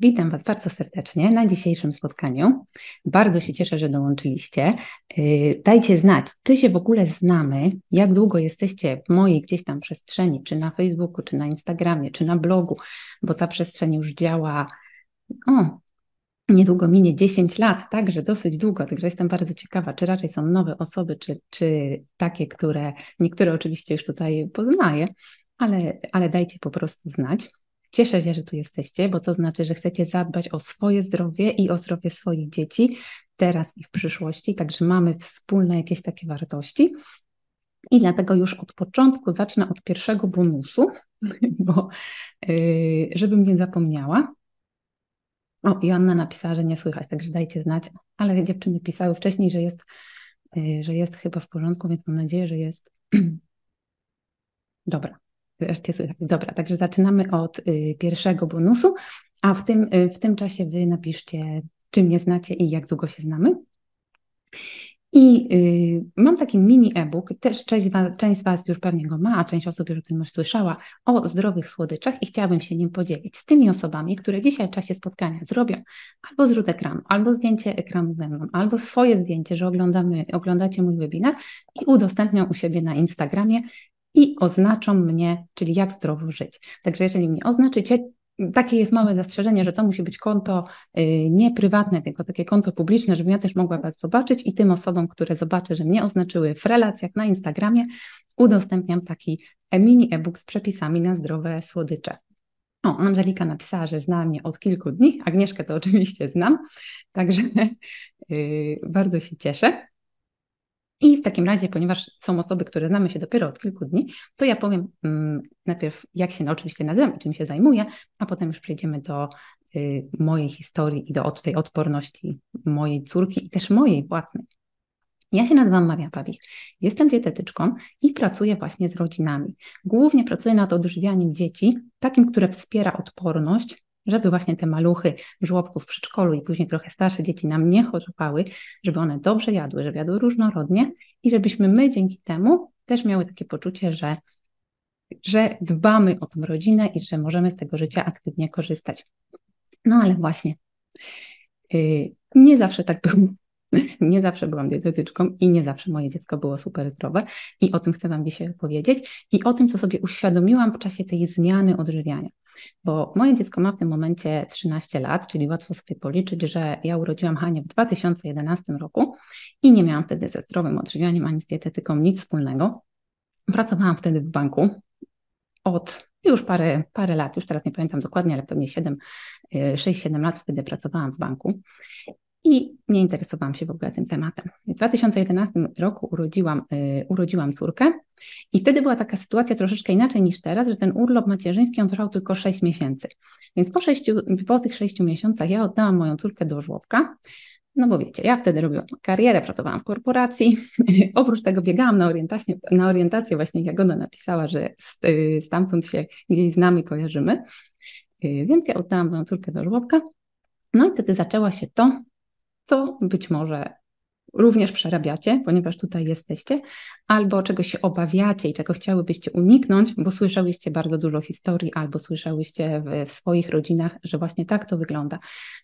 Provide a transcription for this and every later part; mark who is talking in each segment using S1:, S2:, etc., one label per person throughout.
S1: Witam Was bardzo serdecznie na dzisiejszym spotkaniu. Bardzo się cieszę, że dołączyliście. Y, dajcie znać, czy się w ogóle znamy, jak długo jesteście w mojej gdzieś tam przestrzeni, czy na Facebooku, czy na Instagramie, czy na blogu, bo ta przestrzeń już działa. O, niedługo minie 10 lat, także dosyć długo, także jestem bardzo ciekawa, czy raczej są nowe osoby, czy, czy takie, które niektóre oczywiście już tutaj poznaję, ale, ale dajcie po prostu znać. Cieszę się, że tu jesteście, bo to znaczy, że chcecie zadbać o swoje zdrowie i o zdrowie swoich dzieci teraz i w przyszłości, także mamy wspólne jakieś takie wartości. I dlatego już od początku zacznę od pierwszego bonusu, bo yy, żebym nie zapomniała. O, Joanna napisała, że nie słychać, także dajcie znać, ale dziewczyny pisały wcześniej, że jest, yy, że jest chyba w porządku, więc mam nadzieję, że jest. Dobra, wreszcie słychać. Dobra, także zaczynamy od y, pierwszego bonusu, a w tym, y, w tym czasie Wy napiszcie, czy mnie znacie i jak długo się znamy. I y, mam taki mini e-book, też część, część z Was już pewnie go ma, a część osób już o tym już słyszała, o zdrowych słodyczach i chciałabym się nim podzielić z tymi osobami, które dzisiaj w czasie spotkania zrobią albo zrzut ekranu, albo zdjęcie ekranu ze mną, albo swoje zdjęcie, że oglądamy, oglądacie mój webinar i udostępnią u siebie na Instagramie i oznaczą mnie, czyli jak zdrowo żyć. Także jeżeli mnie oznaczycie, takie jest małe zastrzeżenie, że to musi być konto y, nie prywatne, tylko takie konto publiczne, żebym ja też mogła Was zobaczyć i tym osobom, które zobaczę, że mnie oznaczyły w relacjach na Instagramie, udostępniam taki mini e-book z przepisami na zdrowe słodycze. O, Angelika napisała, że zna mnie od kilku dni. Agnieszkę to oczywiście znam, także yy, bardzo się cieszę. I w takim razie, ponieważ są osoby, które znamy się dopiero od kilku dni, to ja powiem um, najpierw, jak się oczywiście nazywam i czym się zajmuję, a potem już przejdziemy do y, mojej historii i do od tej odporności mojej córki i też mojej własnej. Ja się nazywam Maria Pawich, jestem dietetyczką i pracuję właśnie z rodzinami. Głównie pracuję nad odżywianiem dzieci, takim, które wspiera odporność, żeby właśnie te maluchy w żłobku w przedszkolu i później trochę starsze dzieci nam nie chorowały, żeby one dobrze jadły, żeby jadły różnorodnie i żebyśmy my dzięki temu też miały takie poczucie, że, że dbamy o tą rodzinę i że możemy z tego życia aktywnie korzystać. No ale właśnie, yy, nie zawsze tak było. Nie zawsze byłam dietetyczką i nie zawsze moje dziecko było super zdrowe i o tym chcę Wam dzisiaj opowiedzieć i o tym, co sobie uświadomiłam w czasie tej zmiany odżywiania. Bo moje dziecko ma w tym momencie 13 lat, czyli łatwo sobie policzyć, że ja urodziłam Hanię w 2011 roku i nie miałam wtedy ze zdrowym odżywianiem ani z dietetyką nic wspólnego. Pracowałam wtedy w banku od już parę, parę lat, już teraz nie pamiętam dokładnie, ale pewnie 7, 6-7 y, lat wtedy pracowałam w banku i nie interesowałam się w ogóle tym tematem. W 2011 roku urodziłam, yy, urodziłam córkę i wtedy była taka sytuacja troszeczkę inaczej niż teraz, że ten urlop macierzyński on trwał tylko 6 miesięcy. Więc po, 6, po tych 6 miesiącach ja oddałam moją córkę do żłobka, no bo wiecie, ja wtedy robiłam karierę, pracowałam w korporacji. Oprócz tego biegałam na orientację, na orientację właśnie Jagoda napisała, że y, stamtąd się gdzieś znamy, kojarzymy. Y, więc ja oddałam moją córkę do żłobka. No i wtedy zaczęło się to, co być może również przerabiacie, ponieważ tutaj jesteście, albo czego się obawiacie i czego chciałybyście uniknąć, bo słyszałyście bardzo dużo historii, albo słyszałyście w swoich rodzinach, że właśnie tak to wygląda.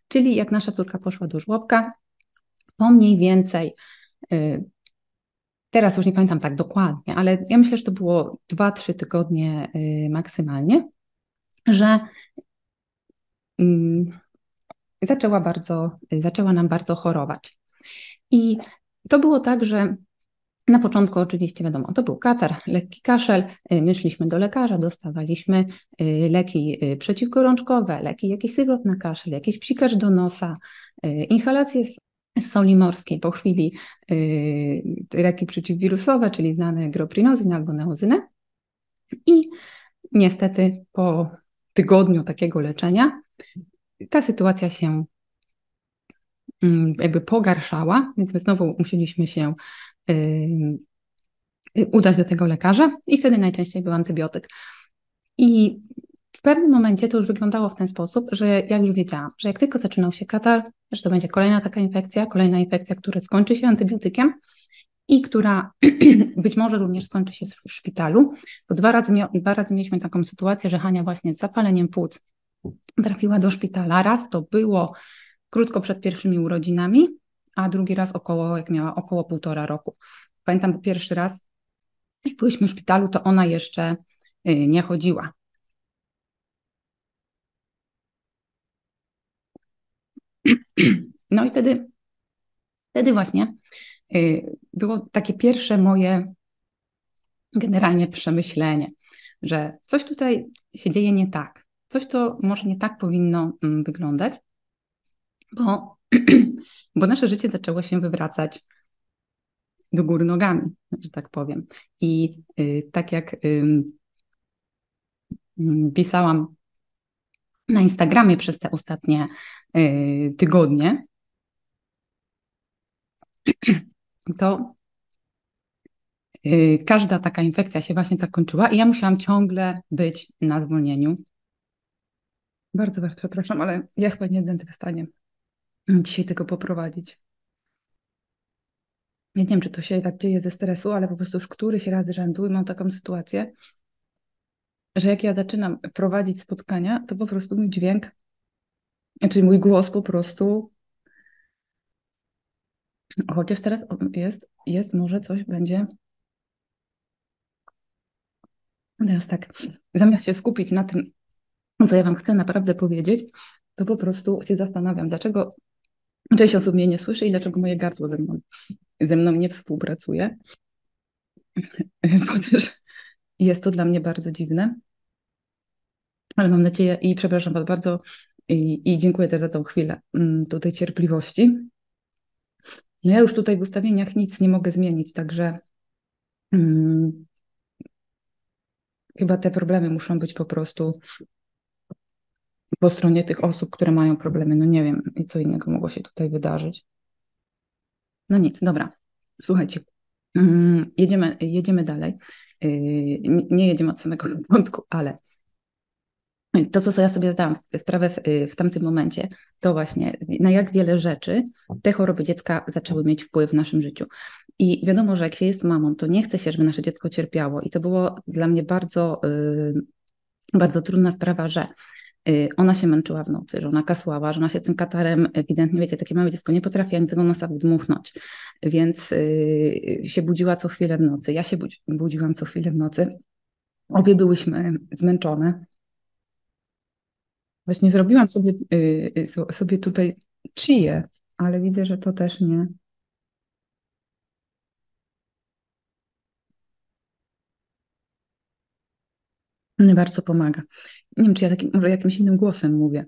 S1: Czyli jak nasza córka poszła do żłobka, po mniej więcej, y, teraz już nie pamiętam tak dokładnie, ale ja myślę, że to było 2-3 tygodnie y, maksymalnie, że mm, zaczęła bardzo, zaczęła nam bardzo chorować. I to było tak, że na początku oczywiście wiadomo, to był katar, lekki kaszel, y, my szliśmy do lekarza, dostawaliśmy y, leki y, przeciwgorączkowe, leki, jakiś syrop na kaszel, jakiś psikacz do nosa, inhalacje z soli morskiej, po chwili leki przeciwwirusowe, czyli znane groprinozyn albo neozynę. I niestety po tygodniu takiego leczenia ta sytuacja się mm, jakby pogarszała, więc my znowu musieliśmy się udać do tego lekarza i wtedy najczęściej był antybiotyk. I w pewnym momencie to już wyglądało w ten sposób, że ja już wiedziałam, że jak tylko zaczynał się katar, że to będzie kolejna taka infekcja, kolejna infekcja, która skończy się antybiotykiem i która być może również skończy się w szpitalu, bo dwa razy, dwa razy mieliśmy taką sytuację, że Hania właśnie z zapaleniem płuc trafiła do szpitala. Raz to było krótko przed pierwszymi urodzinami, a drugi raz około, jak miała około półtora roku. Pamiętam, bo pierwszy raz, jak byliśmy w szpitalu, to ona jeszcze y, nie chodziła. No i wtedy, wtedy właśnie y, było takie pierwsze moje generalnie przemyślenie, że coś tutaj się dzieje nie tak, coś to może nie tak powinno mm, wyglądać, bo, bo nasze życie zaczęło się wywracać do góry nogami, że tak powiem. I y, tak jak y, pisałam na Instagramie przez te ostatnie y, tygodnie, to y, każda taka infekcja się właśnie tak kończyła i ja musiałam ciągle być na zwolnieniu. Bardzo, bardzo przepraszam, ale ja chyba nie będę w stanie dzisiaj tego poprowadzić. Ja nie wiem, czy to się tak dzieje ze stresu, ale po prostu już któryś raz rzędu i mam taką sytuację, że jak ja zaczynam prowadzić spotkania, to po prostu mój dźwięk, czyli mój głos po prostu, chociaż teraz jest, jest może coś będzie. Teraz tak, zamiast się skupić na tym, co ja Wam chcę naprawdę powiedzieć, to po prostu się zastanawiam, dlaczego część osób mnie nie słyszy i dlaczego moje gardło ze mną, ze mną nie współpracuje. Bo też jest to dla mnie bardzo dziwne. Ale mam nadzieję i przepraszam Was bardzo i, i dziękuję też za tą chwilę mm, tutaj cierpliwości. No ja już tutaj w ustawieniach nic nie mogę zmienić, także hmm, chyba te problemy muszą być po prostu po stronie tych osób, które mają problemy. No nie wiem, co innego mogło się tutaj wydarzyć. No nic, dobra. Słuchajcie, hmm, jedziemy, jedziemy dalej. Yy, nie jedziemy od samego początku, ale to, co ja sobie zadałam sprawę w, y, w tamtym momencie, to właśnie na jak wiele rzeczy te choroby dziecka zaczęły mieć wpływ w naszym życiu. I wiadomo, że jak się jest mamą, to nie chce się, żeby nasze dziecko cierpiało. I to było dla mnie bardzo, yy, bardzo trudna sprawa, że ona się męczyła w nocy, że ona kasłała, że ona się tym katarem, ewidentnie, wiecie, takie małe dziecko nie potrafi ani tego nosa wdmuchnąć, więc yy, się budziła co chwilę w nocy. Ja się budzi budziłam co chwilę w nocy. Obie byłyśmy zmęczone. Właśnie zrobiłam sobie, yy, sobie tutaj chiję, ale widzę, że to też nie. Bardzo pomaga. Nie wiem, czy ja takim, może jakimś innym głosem mówię.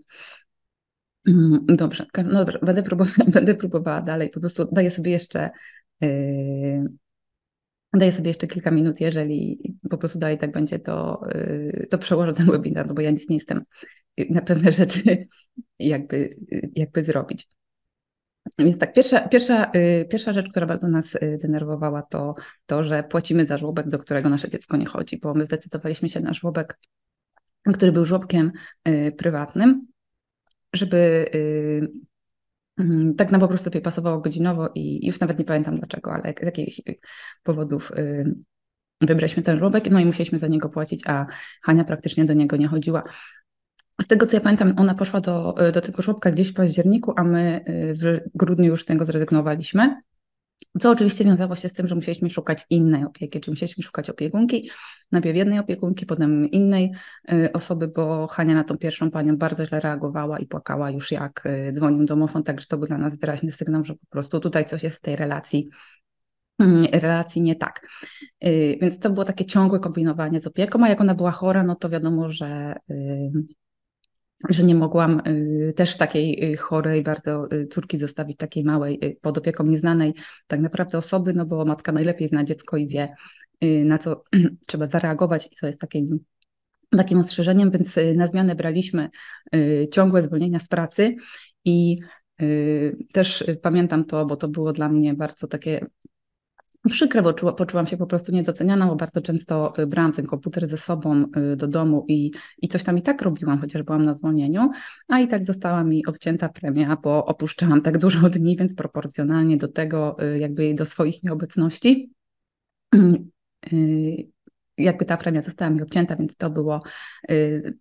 S1: Mm, dobrze, no dobrze, będę próbowała, będę próbowała dalej. Po prostu daję sobie jeszcze yy, daję sobie jeszcze kilka minut, jeżeli po prostu dalej tak będzie, to, yy, to przełożę ten webinar, no bo ja nic nie jestem na pewne rzeczy jakby, jakby zrobić. Więc tak, pierwsza, pierwsza, y, pierwsza rzecz, która bardzo nas y, denerwowała, to to, że płacimy za żłobek, do którego nasze dziecko nie chodzi, bo my zdecydowaliśmy się na żłobek, który był żłobkiem y, prywatnym, żeby mm, tak nam po prostu pasowało godzinowo i już nawet nie pamiętam dlaczego, ale z jakichś powodów wybraliśmy ten żłobek, no i musieliśmy za niego płacić, a Hania praktycznie do niego nie chodziła. Z tego co ja pamiętam, ona poszła do, do tego żłobka gdzieś w październiku, a my y, w grudniu już z tego zrezygnowaliśmy. Co oczywiście wiązało się z tym, że musieliśmy szukać innej opieki, czyli musieliśmy szukać opiekunki, najpierw jednej opiekunki, potem innej y, osoby, bo Hania na tą pierwszą panią bardzo źle reagowała i płakała już jak dzwonił domofon, także to był dla nas wyraźny sygnał, że po prostu tutaj coś jest w tej relacji mm, relacji nie tak. Więc to było takie ciągłe kombinowanie z opieką, a jak ona była chora, no to wiadomo, że że nie mogłam y, też takiej y, chorej bardzo y, córki zostawić takiej małej pod opieką nieznanej. Tak naprawdę osoby, no bo matka najlepiej zna dziecko i wie na co trzeba zareagować i co jest takim takim ostrzeżeniem, więc na zmianę braliśmy ciągłe zwolnienia z pracy i też pamiętam to, bo to było dla mnie bardzo takie przykre, bo czuła, poczułam się po prostu niedoceniana, bo bardzo często y, brałam ten komputer ze sobą y, do domu i, i coś tam i tak robiłam, chociaż byłam na zwolnieniu, a i tak została mi obcięta premia, bo opuszczałam tak dużo dni, więc proporcjonalnie do tego, y, jakby do swoich nieobecności. jakby ta premia została mi obcięta, więc to było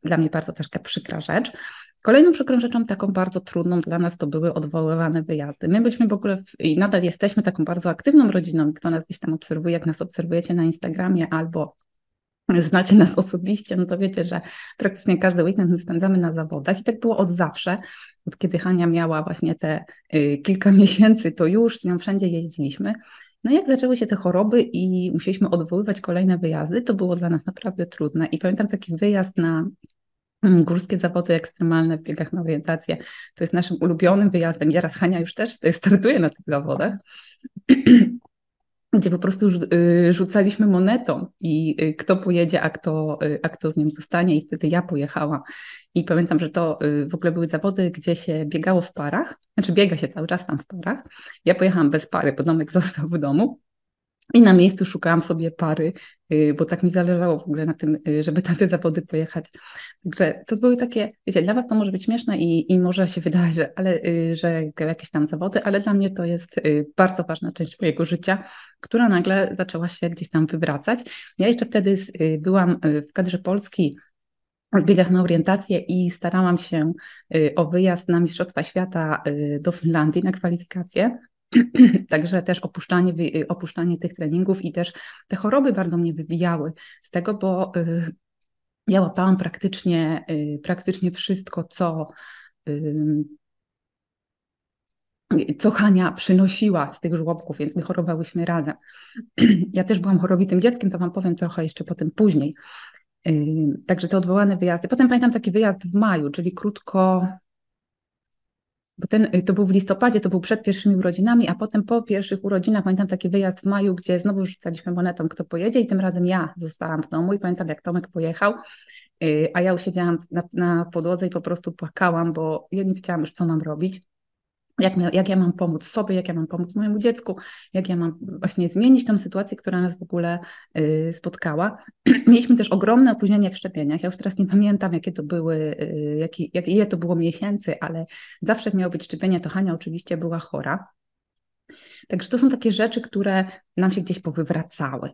S1: dla mnie bardzo też przykra rzecz. Kolejną przykrą rzeczą, taką bardzo trudną dla nas, to były odwoływane wyjazdy. My byliśmy w ogóle w, i nadal jesteśmy taką bardzo aktywną rodziną. Kto nas gdzieś tam obserwuje, jak nas obserwujecie na Instagramie albo znacie nas osobiście, no to wiecie, że praktycznie każdy weekend my spędzamy na zawodach i tak było od zawsze. Od kiedy Hania miała właśnie te y, kilka miesięcy, to już z nią wszędzie jeździliśmy. No jak zaczęły się te choroby i musieliśmy odwoływać kolejne wyjazdy, to było dla nas naprawdę trudne. I pamiętam taki wyjazd na górskie zawody ekstremalne w biegach na orientację. To jest naszym ulubionym wyjazdem. Ja raz Hania już też startuje na tych zawodach. gdzie po prostu y, rzucaliśmy monetą i y, kto pojedzie, a kto, y, a kto z nim zostanie i wtedy ja pojechałam. I pamiętam, że to w ogóle były zawody, gdzie się biegało w parach, znaczy biega się cały czas tam w parach. Ja pojechałam bez pary, bo domek został w domu i na miejscu szukałam sobie pary, y, bo tak mi zależało w ogóle na tym, y, żeby na te zawody pojechać. Także to były takie, wiecie, dla Was to może być śmieszne i, i może się wydawać, że, ale, y, że jakieś tam zawody, ale dla mnie to jest bardzo ważna część mojego życia, która nagle zaczęła się gdzieś tam wywracać. Ja jeszcze wtedy byłam w kadrze Polski w biegach na orientację i starałam się o wyjazd na Mistrzostwa Świata do Finlandii na kwalifikacje. Także też opuszczanie, y, opuszczanie tych treningów i też te choroby bardzo mnie wybijały z tego, bo y, ja łapałam praktycznie, y, praktycznie wszystko, co, co Hania przynosiła z tych żłobków, więc my chorowałyśmy razem. Ja też byłam chorowitym dzieckiem, to Wam powiem trochę jeszcze potem później. Także te odwołane wyjazdy. Potem pamiętam taki wyjazd w maju, czyli krótko, bo ten, y, to był w listopadzie, to był przed pierwszymi urodzinami, a potem po pierwszych urodzinach pamiętam taki wyjazd w maju, gdzie znowu rzucaliśmy monetą, kto pojedzie i tym razem ja zostałam w domu i pamiętam jak Tomek pojechał, y, a ja usiedziałam na, na podłodze i po prostu płakałam, bo ja nie wiedziałam już co mam robić jak, jak ja mam pomóc sobie, jak ja mam pomóc mojemu dziecku, jak ja mam właśnie zmienić tą sytuację, która nas w ogóle y, spotkała. Mieliśmy też ogromne opóźnienie w szczepieniach. Ja już teraz nie pamiętam, jakie to były, y, jakie, jak, ile to było miesięcy, ale zawsze miało być szczepienie, to Hania oczywiście była chora. Także to są takie rzeczy, które nam się gdzieś powywracały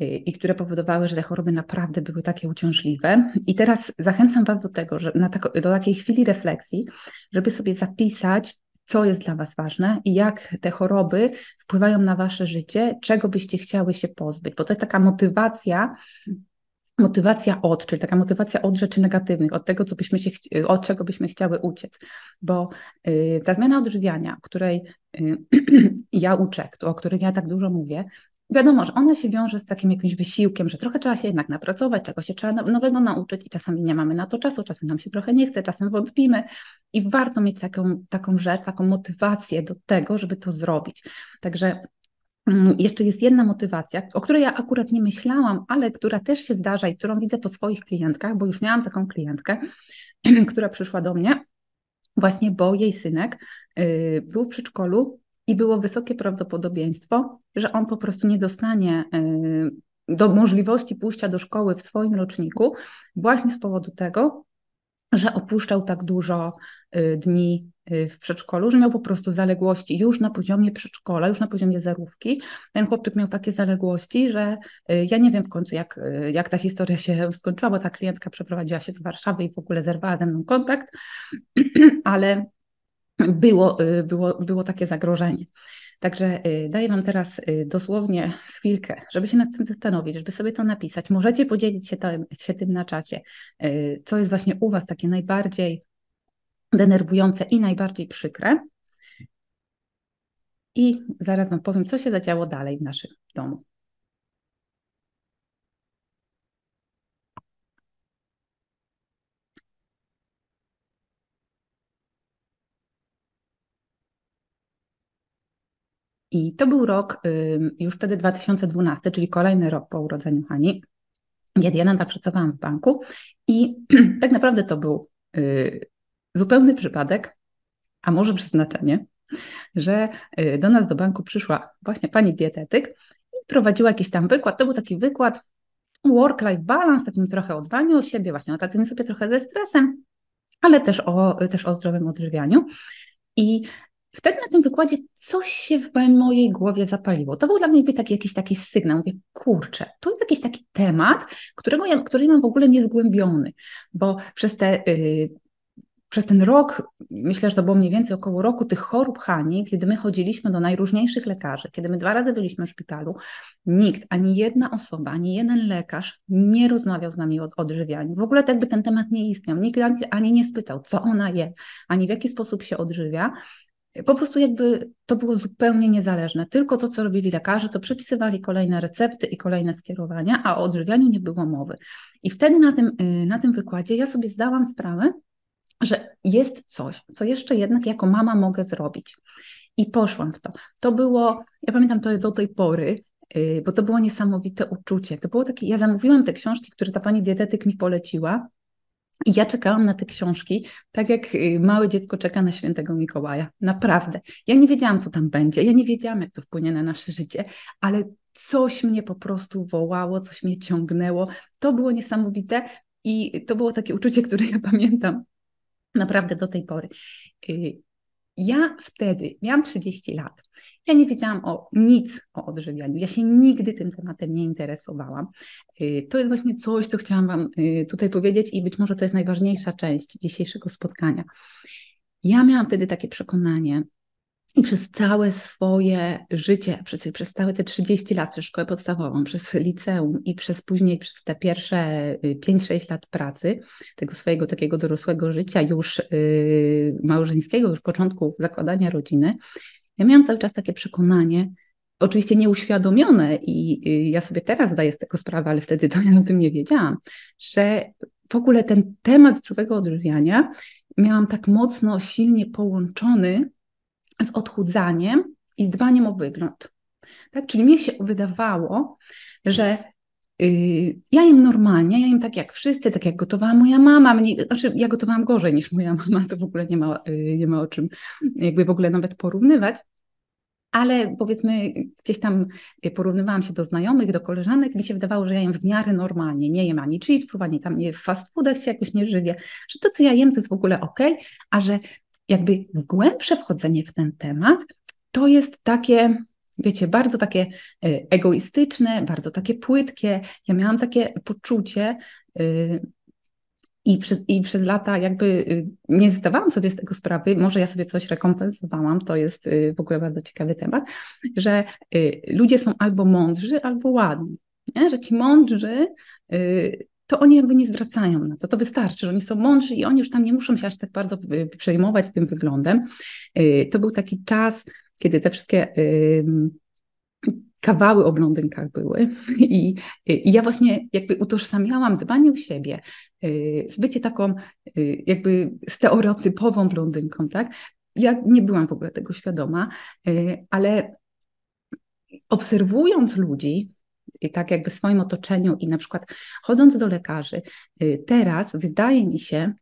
S1: y, i które powodowały, że te choroby naprawdę były takie uciążliwe. I teraz zachęcam Was do tego, że na tako, do takiej chwili refleksji, żeby sobie zapisać, co jest dla Was ważne i jak te choroby wpływają na Wasze życie, czego byście chciały się pozbyć, bo to jest taka motywacja, motywacja od, czyli taka motywacja od rzeczy negatywnych, od tego, co byśmy się, od czego byśmy chciały uciec. Bo y, ta zmiana odżywiania, której y, ja uczę, o której ja tak dużo mówię, wiadomo, że ona się wiąże z takim jakimś wysiłkiem, że trochę trzeba się jednak napracować, czego się trzeba nowego nauczyć i czasami nie mamy na to czasu, czasem nam się trochę nie chce, czasem wątpimy i warto mieć taką, taką rzecz, taką motywację do tego, żeby to zrobić. Także mm, jeszcze jest jedna motywacja, o której ja akurat nie myślałam, ale która też się zdarza i którą widzę po swoich klientkach, bo już miałam taką klientkę, która przyszła do mnie właśnie, bo jej synek y, był w przedszkolu i było wysokie prawdopodobieństwo, że on po prostu nie dostanie y, do możliwości pójścia do szkoły w swoim roczniku, właśnie z powodu tego, że opuszczał tak dużo y, dni y, w przedszkolu, że miał po prostu zaległości już na poziomie przedszkola, już na poziomie zerówki. Ten chłopczyk miał takie zaległości, że ja nie wiem w końcu, jak, jak ta historia się skończyła, bo ta klientka przeprowadziła się do Warszawy i w ogóle zerwała ze mną kontakt, ale było, y, było, było takie zagrożenie. Także y, daję Wam teraz y, dosłownie chwilkę, żeby się nad tym zastanowić, żeby sobie to napisać. Możecie podzielić się, tym, się tym na czacie, co jest właśnie u Was takie najbardziej denerwujące i najbardziej przykre. I zaraz Wam powiem, co się zadziało dalej w naszym domu. I to był rok już wtedy 2012, czyli kolejny rok po urodzeniu Hani, kiedy ja nadal pracowałam w banku i tak naprawdę to był y, zupełny przypadek, a może przeznaczenie, że y, do nas do banku przyszła właśnie pani dietetyk i prowadziła jakiś tam wykład. To był taki wykład work-life balance, takim trochę o dbaniu o siebie, właśnie o radzeniu sobie trochę ze stresem, ale też o, też o zdrowym odżywianiu. I wtedy na tym wykładzie coś się w mojej głowie zapaliło. To był dla mnie taki, jakiś taki sygnał. Mówię, kurczę, to jest jakiś taki temat, którego ja, który mam w ogóle niezgłębiony, bo przez te yy, przez ten rok, myślę, że to było mniej więcej około roku tych chorób Hani, kiedy my chodziliśmy do najróżniejszych lekarzy, kiedy my dwa razy byliśmy w szpitalu, nikt, ani jedna osoba, ani jeden lekarz nie rozmawiał z nami o odżywianiu. W ogóle tak by ten temat nie istniał. Nikt ani nie spytał, co ona je, ani w jaki sposób się odżywia. Po prostu jakby to było zupełnie niezależne. Tylko to, co robili lekarze, to przepisywali kolejne recepty i kolejne skierowania, a o odżywianiu nie było mowy. I wtedy na tym, y, na tym wykładzie ja sobie zdałam sprawę, że jest coś, co jeszcze jednak jako mama mogę zrobić. I poszłam w to. To było, ja pamiętam to do tej pory, y, bo to było niesamowite uczucie. To było takie, ja zamówiłam te książki, które ta pani dietetyk mi poleciła. I ja czekałam na te książki, tak jak y, małe dziecko czeka na świętego Mikołaja. Naprawdę. Ja nie wiedziałam, co tam będzie. Ja nie wiedziałam, jak to wpłynie na nasze życie, ale coś mnie po prostu wołało, coś mnie ciągnęło. To było niesamowite i to było takie uczucie, które ja pamiętam Naprawdę do tej pory. Ja wtedy miałam 30 lat. Ja nie wiedziałam o nic o odżywianiu. Ja się nigdy tym tematem nie interesowałam. Y, to jest właśnie coś, co chciałam Wam y, tutaj powiedzieć, i być może to jest najważniejsza część dzisiejszego spotkania. Ja miałam wtedy takie przekonanie, i przez całe swoje życie, przez, przez całe te 30 lat, przez szkołę podstawową, przez liceum i przez później, przez te pierwsze 5-6 y, lat pracy, tego swojego takiego dorosłego życia, już yy, małżeńskiego, już początku zakładania rodziny, ja miałam cały czas takie przekonanie, oczywiście nieuświadomione i y, ja sobie teraz zdaję z tego sprawę, ale wtedy to ja o tym nie wiedziałam, że w ogóle ten temat zdrowego odżywiania miałam tak mocno, silnie połączony z odchudzaniem i z dbaniem o wygląd. Tak? Czyli mnie się wydawało, że yy, ja jem normalnie, ja jem tak jak wszyscy, tak jak gotowała moja mama. Mnie, znaczy, ja gotowałam gorzej niż moja mama, to w ogóle nie ma, yy, nie ma o czym jakby w ogóle nawet porównywać. Ale powiedzmy, gdzieś tam porównywałam się do znajomych, do koleżanek, mi się wydawało, że ja jem w miarę normalnie. Nie jem ani chipsów, ani tam nie w fast foodach się jakoś nie żywię, że to, co ja jem, to jest w ogóle ok, a że jakby głębsze wchodzenie w ten temat to jest takie, wiecie, bardzo takie e, egoistyczne, bardzo takie płytkie. Ja miałam takie poczucie, e, i przez, I przez lata jakby e, nie zdawałam sobie z tego sprawy, może ja sobie coś rekompensowałam, to jest w ogóle bardzo ciekawy temat, że ludzie są albo mądrzy, albo ładni. Nie? Że ci mądrzy to oni jakby nie zwracają na to. To wystarczy, że oni są mądrzy i oni już tam nie muszą się aż tak bardzo y, przejmować tym wyglądem. Y, to był taki czas, kiedy te wszystkie kawały o blondynkach były I, i ja właśnie jakby utożsamiałam dbanie o siebie y, z bycie taką jakby stereotypową blondynką, tak? Ja nie byłam w ogóle tego świadoma, ale obserwując ludzi, i tak jakby w swoim otoczeniu i na przykład chodząc do lekarzy, y, teraz wydaje mi się,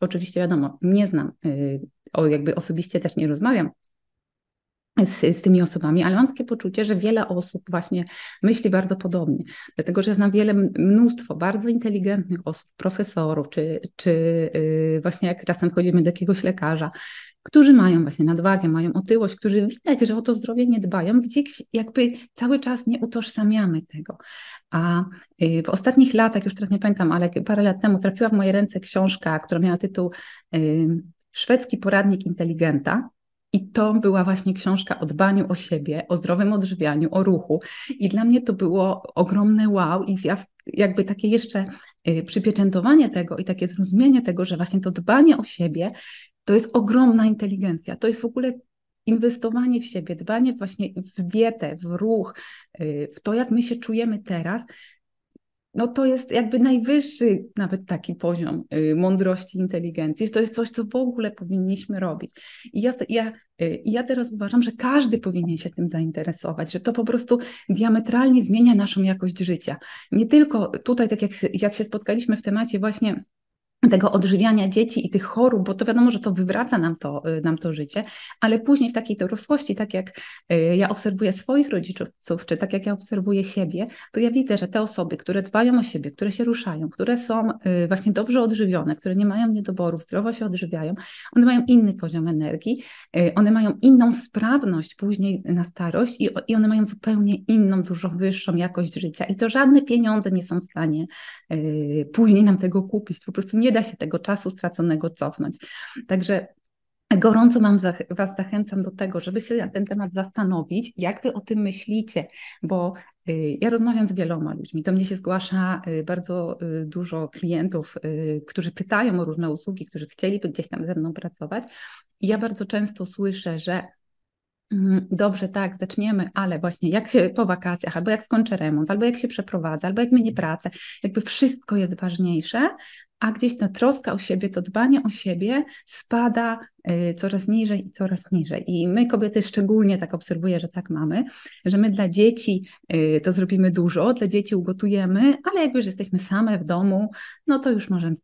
S1: oczywiście wiadomo, nie znam, y, o jakby osobiście też nie rozmawiam z, z, tymi osobami, ale mam takie poczucie, że wiele osób właśnie myśli bardzo podobnie. Dlatego, że znam wiele, mnóstwo bardzo inteligentnych osób, profesorów, czy, czy yy, właśnie jak czasem chodzimy do jakiegoś lekarza, którzy mają właśnie nadwagę, mają otyłość, którzy widać, że o to zdrowie nie dbają, gdzieś jakby cały czas nie utożsamiamy tego. A y, w ostatnich latach, już teraz nie pamiętam, ale parę lat temu trafiła w moje ręce książka, która miała tytuł y, Szwedzki poradnik inteligenta. I to była właśnie książka o dbaniu o siebie, o zdrowym odżywianiu, o ruchu. I dla mnie to było ogromne wow i ja jakby takie jeszcze y, przypieczętowanie tego i takie zrozumienie tego, że właśnie to dbanie o siebie to jest ogromna inteligencja. To jest w ogóle inwestowanie w siebie, dbanie właśnie w dietę, w ruch, y, w to, jak my się czujemy teraz. No to jest jakby najwyższy nawet taki poziom y, mądrości, inteligencji. To jest coś, co w ogóle powinniśmy robić. I ja, ja, y, ja teraz uważam, że każdy powinien się tym zainteresować, że to po prostu diametralnie zmienia naszą jakość życia. Nie tylko tutaj, tak jak, jak się spotkaliśmy w temacie właśnie tego odżywiania dzieci i tych chorób, bo to wiadomo, że to wywraca nam to, y, nam to życie, ale później w takiej dorosłości, tak jak y, ja obserwuję swoich rodziców, czy tak jak ja obserwuję siebie, to ja widzę, że te osoby, które dbają o siebie, które się ruszają, które są y, właśnie dobrze odżywione, które nie mają niedoborów, zdrowo się odżywiają, one mają inny poziom energii, one mają inną sprawność później na starość i, i one mają zupełnie inną, dużo wyższą jakość życia i to żadne pieniądze nie są w stanie później nam tego kupić, po prostu nie da się tego czasu straconego cofnąć. Także Gorąco mam Was zachęcam do tego, żeby się na ten temat zastanowić, jak Wy o tym myślicie, bo y, ja rozmawiam z wieloma ludźmi. Do mnie się zgłasza y, bardzo y, dużo klientów, którzy pytają o różne usługi, którzy chcieliby gdzieś tam ze mną pracować. I ja bardzo często słyszę, że Dobrze, tak, zaczniemy, ale właśnie jak się po wakacjach, albo jak skończę remont, albo jak się przeprowadzę, albo jak zmienię pracę, jakby wszystko jest ważniejsze, a gdzieś ta troska o siebie, to dbanie o siebie spada y, coraz niżej i coraz niżej. I my, kobiety, szczególnie tak obserwuję, że tak mamy, że my dla dzieci y, to zrobimy dużo, dla dzieci ugotujemy, ale jak już jesteśmy same w domu, no to już może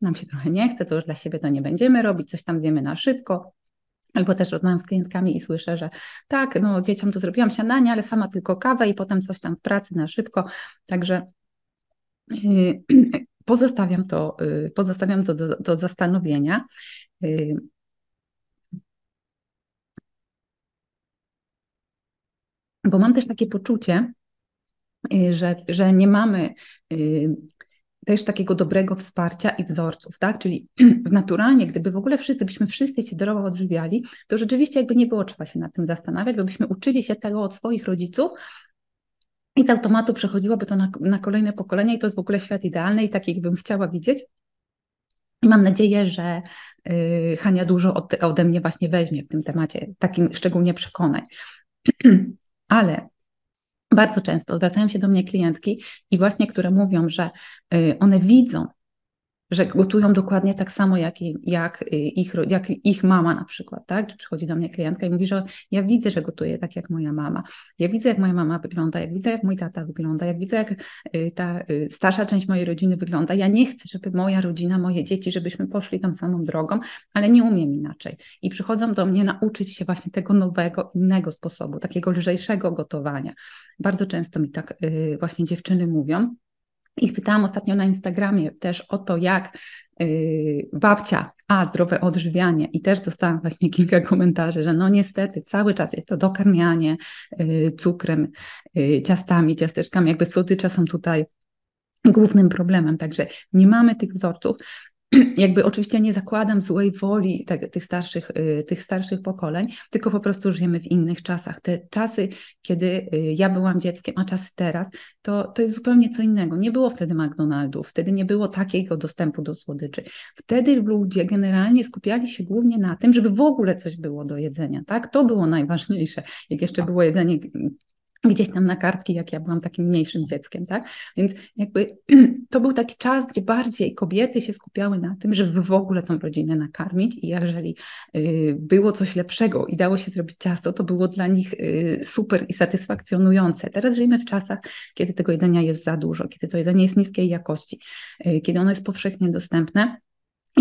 S1: nam się trochę nie chce, to już dla siebie to nie będziemy robić, coś tam zjemy na szybko. Albo też rozmawiam z klientkami i słyszę, że tak, no dzieciom to zrobiłam śniadanie, ale sama tylko kawę i potem coś tam w pracy na szybko. Także y, pozostawiam to, y, pozostawiam to do, do zastanowienia. Y, bo mam też takie poczucie, że, że nie mamy też takiego dobrego wsparcia i wzorców, tak? Czyli naturalnie, gdyby w ogóle wszyscy, byśmy wszyscy się zdrowo odżywiali, to rzeczywiście jakby nie było trzeba się nad tym zastanawiać, bo byśmy uczyli się tego od swoich rodziców, i z automatu przechodziłoby to na, na kolejne pokolenia i to jest w ogóle świat idealny i taki bym chciała widzieć. I mam nadzieję, że y, Hania dużo od, ode mnie właśnie weźmie w tym temacie, takim szczególnie przekonań. Ale bardzo często zwracają się do mnie klientki i właśnie, które mówią, że y, one widzą, że gotują dokładnie tak samo jak, jak, y, ich, jak ich mama na przykład, tak? Czy przychodzi do mnie klientka i mówi, że ja widzę, że gotuje tak jak moja mama. Ja widzę, jak moja mama wygląda, jak widzę, jak mój tata wygląda, jak widzę, jak y, ta y, starsza część mojej rodziny wygląda. Ja nie chcę, żeby moja rodzina, moje dzieci, żebyśmy poszli tam samą drogą, ale nie umiem inaczej. I przychodzą do mnie nauczyć się właśnie tego nowego, innego sposobu, takiego lżejszego gotowania. Bardzo często mi tak właśnie dziewczyny mówią. I spytałam ostatnio na Instagramie też o to, jak yy, babcia, a zdrowe odżywianie, i też dostałam właśnie kilka komentarzy, że no niestety cały czas jest to dokarmianie yy, cukrem, yy, ciastami, ciasteczkami, jakby słodycze są tutaj głównym problemem. Także nie mamy tych wzorców. jakby oczywiście nie zakładam złej woli te, tych, starszych, y, tych starszych pokoleń, tylko po prostu żyjemy w innych czasach. Te czasy, kiedy y, ja byłam dzieckiem, a czasy teraz, to, to jest zupełnie co innego. Nie było wtedy McDonaldów, wtedy nie było takiego dostępu do słodyczy. Wtedy ludzie generalnie skupiali się głównie na tym, żeby w ogóle coś było do jedzenia. Tak? To było najważniejsze. Jak jeszcze było jedzenie gdzieś tam na kartki, jak ja byłam takim mniejszym dzieckiem, tak? Więc jakby to był taki czas, gdzie bardziej kobiety się skupiały na tym, żeby w ogóle tą rodzinę nakarmić i jeżeli y, było coś lepszego i dało się zrobić ciasto, to było dla nich y, super i satysfakcjonujące. Teraz żyjemy w czasach, kiedy tego jedzenia jest za dużo, kiedy to jedzenie jest niskiej jakości, y, kiedy ono jest powszechnie dostępne,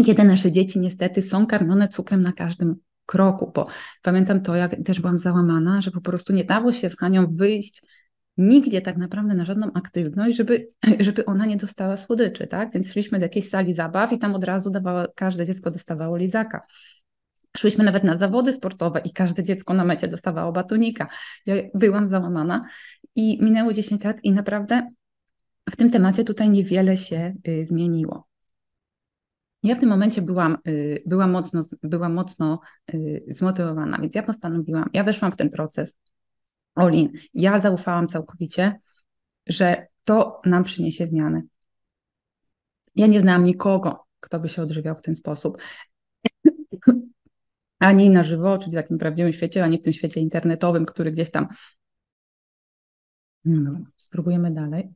S1: kiedy nasze dzieci niestety są karmione cukrem na każdym kroku, bo pamiętam to, jak też byłam załamana, że po prostu nie dało się z Hanią wyjść nigdzie tak naprawdę na żadną aktywność, żeby, żeby ona nie dostała słodyczy, tak? Więc szliśmy do jakiejś sali zabaw i tam od razu dawała, każde dziecko dostawało lizaka. Szłyśmy nawet na zawody sportowe i każde dziecko na mecie dostawało batonika. Ja byłam załamana i minęło 10 lat i naprawdę w tym temacie tutaj niewiele się y, zmieniło. Ja w tym momencie byłam, y, byłam mocno, byłam mocno y, zmotywowana, więc ja postanowiłam, ja weszłam w ten proces Olin. Ja zaufałam całkowicie, że to nam przyniesie zmiany. Ja nie znałam nikogo, kto by się odżywiał w ten sposób. Ani na żywo, czyli w takim prawdziwym świecie, ani w tym świecie internetowym, który gdzieś tam. No, spróbujemy dalej.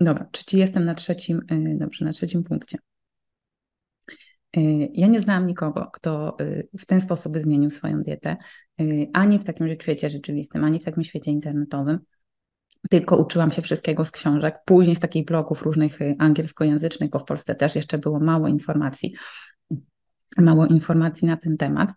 S1: Dobra, czy jestem na trzecim, y, dobrze, na trzecim punkcie. Y, ja nie znałam nikogo, kto y, w ten sposób zmienił swoją dietę, ani w takim świecie rzeczywistym, ani w takim świecie internetowym. tylko uczyłam się wszystkiego z książek, później z takich blogów różnych angielskojęzycznych, bo w Polsce też jeszcze było mało informacji, mało informacji na ten temat.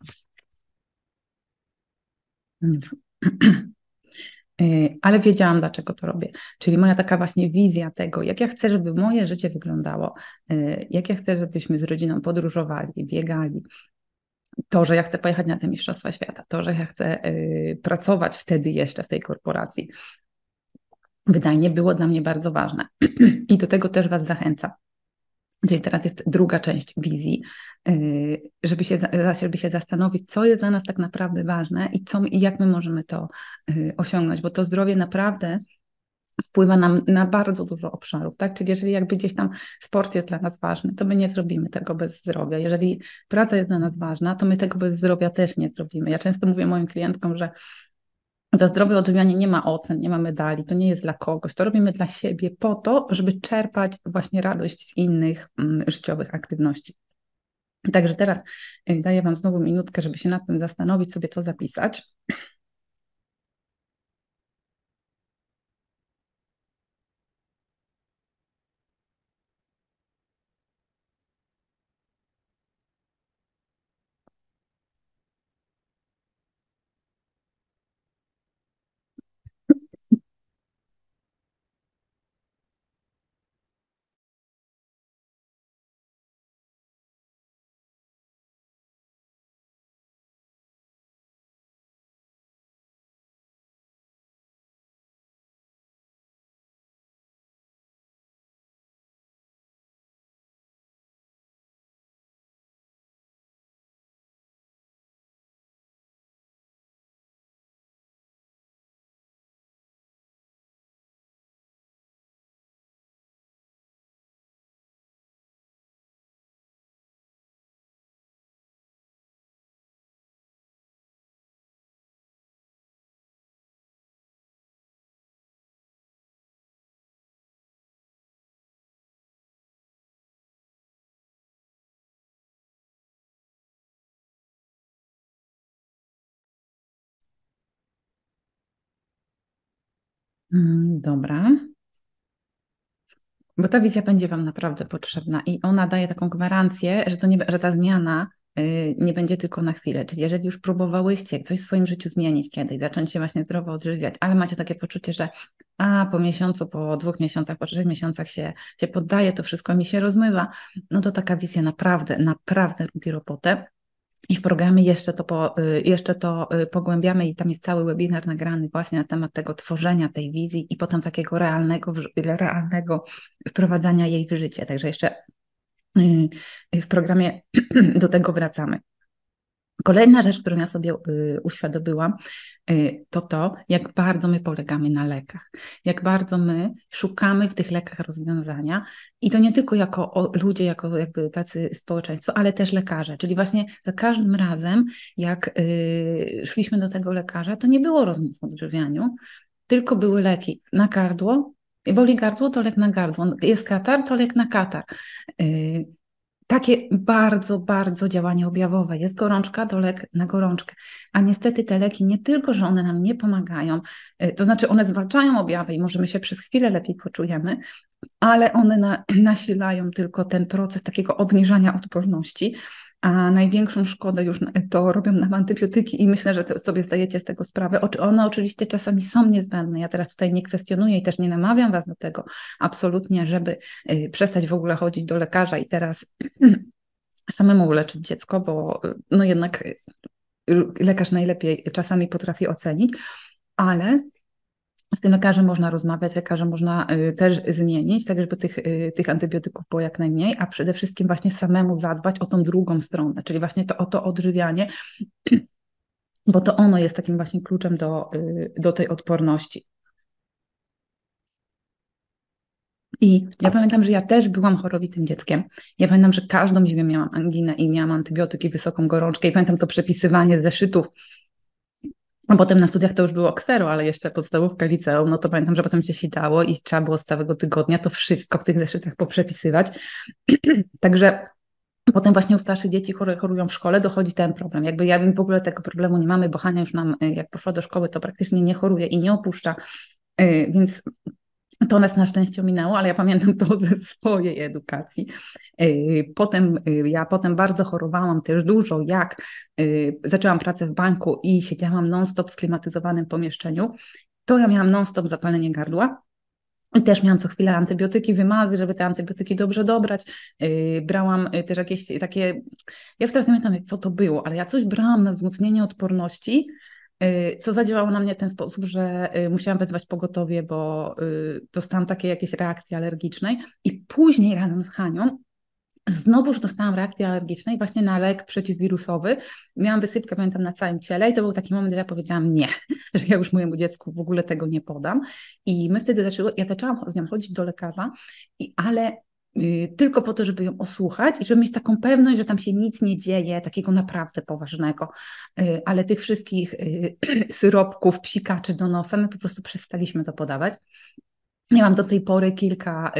S1: Y, ale wiedziałam, dlaczego to robię. Czyli moja taka właśnie wizja tego, jak ja chcę, żeby moje życie wyglądało, y, jak ja chcę, żebyśmy z rodziną podróżowali, biegali. To, że ja chcę pojechać na te Mistrzostwa Świata, to, że ja chcę pracować wtedy jeszcze w tej korporacji, wydajnie było dla mnie bardzo ważne. I do tego też Was zachęcam. Czyli teraz jest druga część wizji, yy, żeby się, żeby się zastanowić, co jest dla nas tak naprawdę ważne i, co, i jak my możemy to yy, osiągnąć, bo to zdrowie naprawdę wpływa nam na bardzo dużo obszarów, tak? Czyli jeżeli jakby gdzieś tam sport jest dla nas ważny, to my nie zrobimy tego bez zdrowia. Jeżeli praca jest dla nas ważna, to my tego bez zdrowia też nie zrobimy. Ja często mówię moim klientkom, że za zdrowe odżywianie nie ma ocen, nie ma medali, to nie jest dla kogoś, to robimy dla siebie po to, żeby czerpać właśnie radość z innych mm, życiowych aktywności. Także teraz y, daję Wam znowu minutkę, żeby się nad tym zastanowić, sobie to zapisać. Dobra. Bo ta wizja będzie Wam naprawdę potrzebna i ona daje taką gwarancję, że, to nie, że ta zmiana y, nie będzie tylko na chwilę. Czyli jeżeli już próbowałyście coś w swoim życiu zmienić kiedyś, zacząć się właśnie zdrowo odżywiać, ale macie takie poczucie, że a po miesiącu, po dwóch miesiącach, po trzech miesiącach się, się poddaje, to wszystko mi się rozmywa, no to taka wizja naprawdę, naprawdę robi robotę. I w programie jeszcze to, po, y, jeszcze to y, pogłębiamy i tam jest cały webinar nagrany właśnie na temat tego tworzenia tej wizji i potem takiego realnego, realnego wprowadzania jej w życie. Także jeszcze y, w programie do tego wracamy. Kolejna rzecz, którą ja sobie y, uświadomiłam, y, to to, jak bardzo my polegamy na lekach, jak bardzo my szukamy w tych lekach rozwiązania i to nie tylko jako ludzie, jako jakby tacy społeczeństwo, ale też lekarze, czyli właśnie za każdym razem, jak y, szliśmy do tego lekarza, to nie było rozmów o odżywianiu, tylko były leki na gardło, boli gardło, to lek na gardło, jest katar, to lek na katar takie bardzo, bardzo działanie objawowe. Jest gorączka, to lek na gorączkę. A niestety te leki nie tylko, że one nam nie pomagają, y, to znaczy one zwalczają objawy i możemy się przez chwilę lepiej poczujemy, ale one na, nasilają tylko ten proces takiego obniżania odporności, a największą szkodę już to robią nam antybiotyki i myślę, że sobie zdajecie z tego sprawę. One oczywiście czasami są niezbędne. Ja teraz tutaj nie kwestionuję i też nie namawiam Was do tego absolutnie, żeby y, przestać w ogóle chodzić do lekarza i teraz samemu leczyć dziecko, bo y, no jednak y, lekarz najlepiej czasami potrafi ocenić, ale z tym lekarzem można rozmawiać, lekarzem można y, też zmienić, tak żeby tych, y, tych antybiotyków było jak najmniej, a przede wszystkim właśnie samemu zadbać o tą drugą stronę, czyli właśnie to, o to odżywianie, bo to ono jest takim właśnie kluczem do, y, do tej odporności. I ja pamiętam, że ja też byłam chorowitym dzieckiem. Ja pamiętam, że każdą zimę miałam anginę i miałam antybiotyki, wysoką gorączkę i pamiętam to przepisywanie zeszytów a potem na studiach to już było ksero, ale jeszcze podstawówka liceum, no to pamiętam, że potem się siedało i trzeba było z całego tygodnia to wszystko w tych zeszytach poprzepisywać. Także Potem właśnie u starszych dzieci chorują w szkole, dochodzi ten problem. Jakby ja w ogóle tego problemu nie mamy, bo Hania już nam, y, jak poszła do szkoły, to praktycznie nie choruje i nie opuszcza Więc to nas na szczęście minęło, ale ja pamiętam to ze swojej edukacji. Potem ja potem bardzo chorowałam też dużo, jak zaczęłam pracę w banku i siedziałam non-stop w klimatyzowanym pomieszczeniu. To ja miałam non-stop zapalenie gardła. I też miałam co chwilę antybiotyki, wymazy, żeby te antybiotyki dobrze dobrać. Brałam też jakieś takie, ja wtedy pamiętam, co to było, ale ja coś brałam na wzmocnienie odporności, Y, co zadziałało na mnie w ten sposób, że y, musiałam wezwać pogotowie, bo y, dostałam takie jakieś reakcje alergicznej i później razem z Hanią Znowuż dostałam reakcję alergicznej właśnie na lek przeciwwirusowy. Miałam wysypkę, pamiętam, na całym ciele i to był taki moment, że ja powiedziałam nie, że ja już mojemu dziecku w ogóle tego nie podam. I my wtedy zaczęły, ja zaczęłam z nią chodzić do lekarza, i, ale Y, tylko po to, żeby ją osłuchać i żeby mieć taką pewność, że tam się nic nie dzieje takiego naprawdę poważnego. Y, ale tych wszystkich y, syropków, psikaczy do nosa, my po prostu przestaliśmy to podawać. Ja mam do tej pory kilka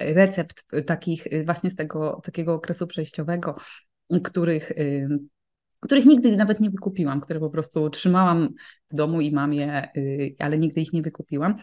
S1: recept takich właśnie z tego takiego okresu przejściowego, których których nigdy nawet nie wykupiłam, które po prostu trzymałam w domu i mamie, ale nigdy ich nie wykupiłam.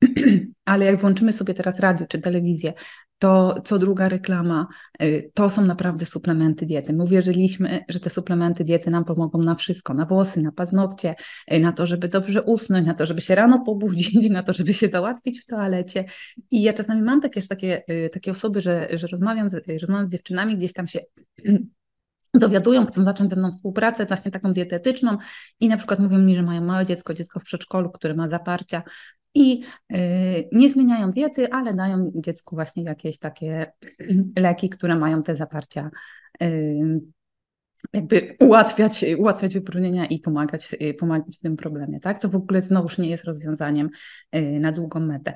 S1: Ale jak włączymy sobie teraz radio czy telewizję, to co druga reklama, y, to są naprawdę suplementy diety. My uwierzyliśmy, że te suplementy diety nam pomogą na wszystko, na włosy, na paznokcie, y, na to, żeby dobrze usnąć, na to, żeby się rano pobudzić, na to, żeby się załatwić w toalecie. I ja czasami mam takie, y, takie osoby, że, że rozmawiam, z, rozmawiam z dziewczynami, gdzieś tam się dowiadują, chcą zacząć ze mną współpracę, właśnie taką dietetyczną i na przykład mówią mi, że mają małe dziecko, dziecko w przedszkolu, które ma zaparcia i y, nie zmieniają diety, ale dają dziecku właśnie jakieś takie leki, które mają te zaparcia y, jakby ułatwiać, ułatwiać wypróżnienia i pomagać, y, pomagać w tym problemie, tak? Co w ogóle znowuż nie jest rozwiązaniem na długą metę.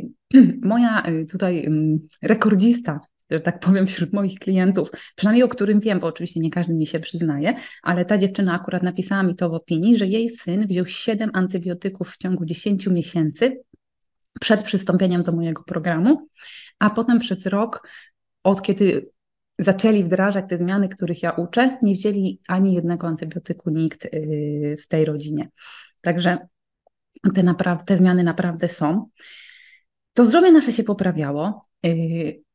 S1: Moja tutaj mm, rekordzista że tak powiem, wśród moich klientów, przynajmniej o którym wiem, bo oczywiście nie każdy mi się przyznaje, ale ta dziewczyna akurat napisała mi to w opinii, że jej syn wziął 7 antybiotyków w ciągu 10 miesięcy przed przystąpieniem do mojego programu, a potem przez rok, od kiedy zaczęli wdrażać te zmiany, których ja uczę, nie wzięli ani jednego antybiotyku nikt y, w tej rodzinie. Także te, te zmiany naprawdę są. To zdrowie nasze się poprawiało.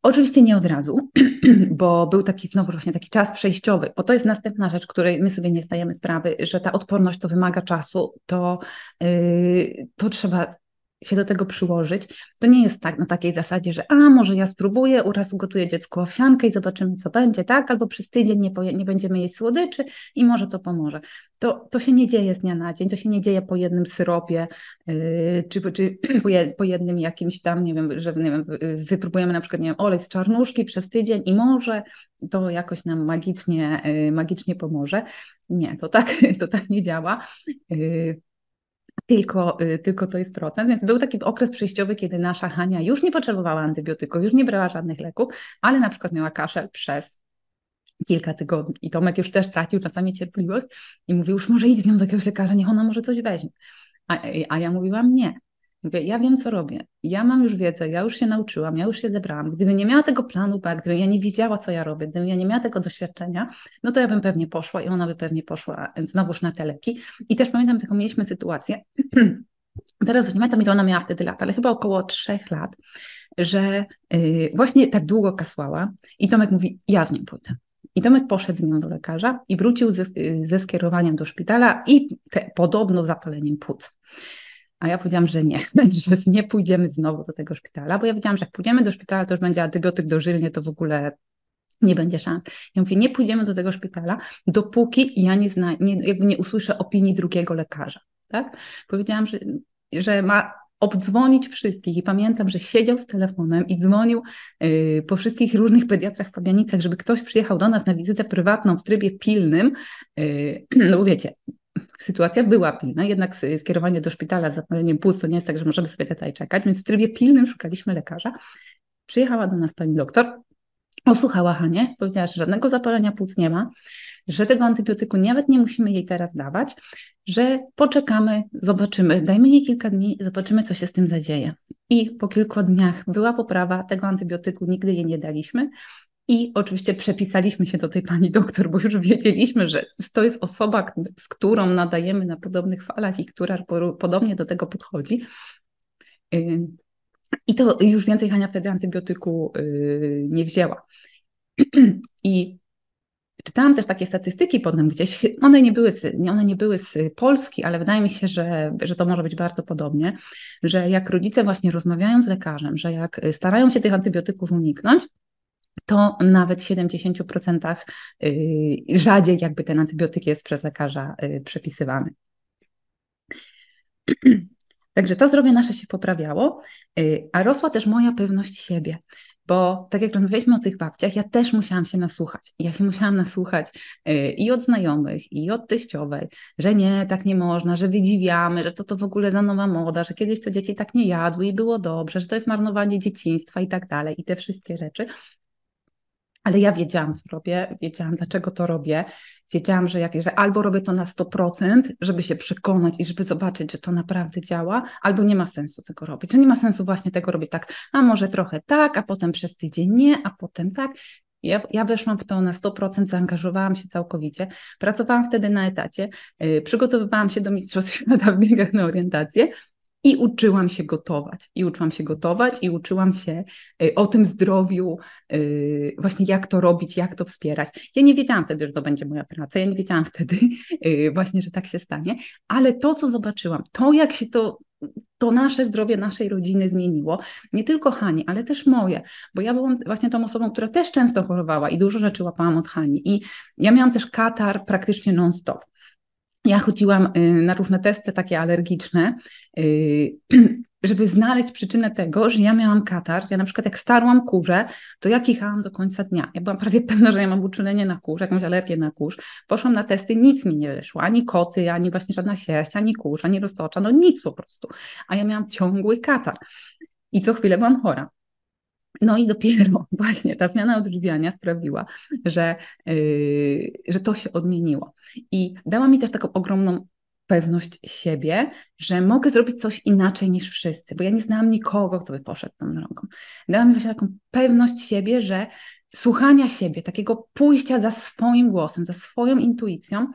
S1: Oczywiście nie od razu, bo był taki znowu właśnie taki czas przejściowy, bo to jest następna rzecz, której my sobie nie zdajemy sprawy, że ta odporność to wymaga czasu, to, yy, to trzeba się do tego przyłożyć. To nie jest tak na takiej zasadzie, że a może ja spróbuję, uraz ugotuję dziecku owsiankę i zobaczymy co będzie, tak? Albo przez tydzień nie, nie będziemy jeść słodyczy i może to pomoże. To, to się nie dzieje z dnia na dzień, to się nie dzieje po jednym syropie, yy, czy, czy po jednym jakimś tam, nie wiem, że nie wiem, wypróbujemy na przykład nie wiem, olej z czarnuszki przez tydzień i może to jakoś nam magicznie, yy, magicznie pomoże. Nie, to tak, to tak nie działa. Yy, tylko, y, tylko to jest procent. Więc był taki okres przejściowy, kiedy nasza Hania już nie potrzebowała antybiotyków, już nie brała żadnych leków, ale na przykład miała kaszel przez kilka tygodni. I Tomek już też tracił czasami cierpliwość i mówił, już może idź z nią do jakiegoś lekarza, niech ona może coś weźmie. A, a ja mówiłam, nie, Mówię, ja wiem, co robię. Ja mam już wiedzę, ja już się nauczyłam, ja już się zebrałam. Gdybym nie miała tego planu B, gdybym ja nie wiedziała, co ja robię, gdybym ja nie miała tego doświadczenia, no to ja bym pewnie poszła i ona by pewnie poszła znowuż na te leki. I też pamiętam taką mieliśmy sytuację, teraz już nie pamiętam, ile ona miała wtedy lat, ale chyba około trzech lat, że yy, właśnie tak długo kasłała i Tomek mówi, ja z nią pójdę. I Tomek poszedł z nią do lekarza i wrócił ze, ze skierowaniem do szpitala i te, podobno zapaleniem płuc. A ja powiedziałam, że nie, że nie pójdziemy znowu do tego szpitala, bo ja wiedziałam, że jak pójdziemy do szpitala, to już będzie antybiotyk dożylnie, to w ogóle nie będzie szans. Ja mówię, nie pójdziemy do tego szpitala, dopóki ja nie, zna, nie, jakby nie usłyszę opinii drugiego lekarza. Tak? Powiedziałam, że, że ma obdzwonić wszystkich i pamiętam, że siedział z telefonem i dzwonił yy, po wszystkich różnych pediatrach w Pabianicach, żeby ktoś przyjechał do nas na wizytę prywatną w trybie pilnym, yy, no wiecie, sytuacja była pilna, jednak skierowanie do szpitala z zapaleniem płuc to nie jest tak, że możemy sobie tutaj czekać, więc w trybie pilnym szukaliśmy lekarza. Przyjechała do nas pani doktor, osłuchała Hanie, powiedziała, że żadnego zapalenia płuc nie ma, że tego antybiotyku nawet nie musimy jej teraz dawać, że poczekamy, zobaczymy, dajmy jej kilka dni, zobaczymy, co się z tym zadzieje. I po kilku dniach była poprawa, tego antybiotyku nigdy jej nie daliśmy. I oczywiście przepisaliśmy się do tej pani doktor, bo już wiedzieliśmy, że to jest osoba, z którą nadajemy na podobnych falach i która podobnie do tego podchodzi. I to już więcej Hania wtedy antybiotyku nie wzięła. I Czytałam też takie statystyki potem gdzieś, one nie były one nie były z Polski, ale wydaje mi się, że, że to może być bardzo podobnie, że jak rodzice właśnie rozmawiają z lekarzem, że jak starają się tych antybiotyków uniknąć, to nawet w 70% y, rzadziej jakby ten antybiotyk jest przez lekarza y, przepisywany. Także to zdrowie nasze się poprawiało, y, a rosła też moja pewność siebie. Bo tak jak rozmawialiśmy o tych babciach, ja też musiałam się nasłuchać. Ja się musiałam nasłuchać i od znajomych, i od teściowej, że nie, tak nie można, że wydziwiamy, że to to w ogóle za nowa moda, że kiedyś to dzieci tak nie jadły i było dobrze, że to jest marnowanie dzieciństwa i tak dalej, i te wszystkie rzeczy. Ale ja wiedziałam, co robię, wiedziałam, dlaczego to robię. Wiedziałam, że, jak, że albo robię to na 100%, żeby się przekonać i żeby zobaczyć, że to naprawdę działa, albo nie ma sensu tego robić. Że nie ma sensu właśnie tego robić tak, a może trochę tak, a potem przez tydzień nie, a potem tak. Ja, ja weszłam w to na 100%, zaangażowałam się całkowicie. Pracowałam wtedy na etacie, yy, przygotowywałam się do Mistrzostw Świata w biegach na orientację i uczyłam się gotować. I uczyłam się gotować, i uczyłam się y, o tym zdrowiu, y, właśnie jak to robić, jak to wspierać. Ja nie wiedziałam wtedy, że to będzie moja praca, ja nie wiedziałam wtedy y, właśnie, że tak się stanie, ale to, co zobaczyłam, to jak się to to nasze zdrowie naszej rodziny zmieniło. Nie tylko Hani, ale też moje, bo ja byłam właśnie tą osobą, która też często chorowała i dużo rzeczy łapałam od Hani. I ja miałam też katar praktycznie non-stop. Ja chodziłam y, na różne testy takie alergiczne, y, żeby znaleźć przyczynę tego, że ja miałam katar. Ja na przykład jak starłam kurze, to ja kichałam do końca dnia. Ja byłam prawie pewna, że ja mam uczulenie na kurz, jakąś alergię na kurz. Poszłam na testy, nic mi nie wyszło. Ani koty, ani właśnie żadna sierść, ani kurz, ani roztocza, no nic po prostu. A ja miałam ciągły katar. I co chwilę byłam chora. No i dopiero właśnie ta zmiana odżywiania sprawiła, że, yy, że to się odmieniło. I dała mi też taką ogromną pewność siebie, że mogę zrobić coś inaczej niż wszyscy, bo ja nie znałam nikogo, kto by poszedł tą drogą. Dała mi właśnie taką pewność siebie, że słuchania siebie, takiego pójścia za swoim głosem, za swoją intuicją.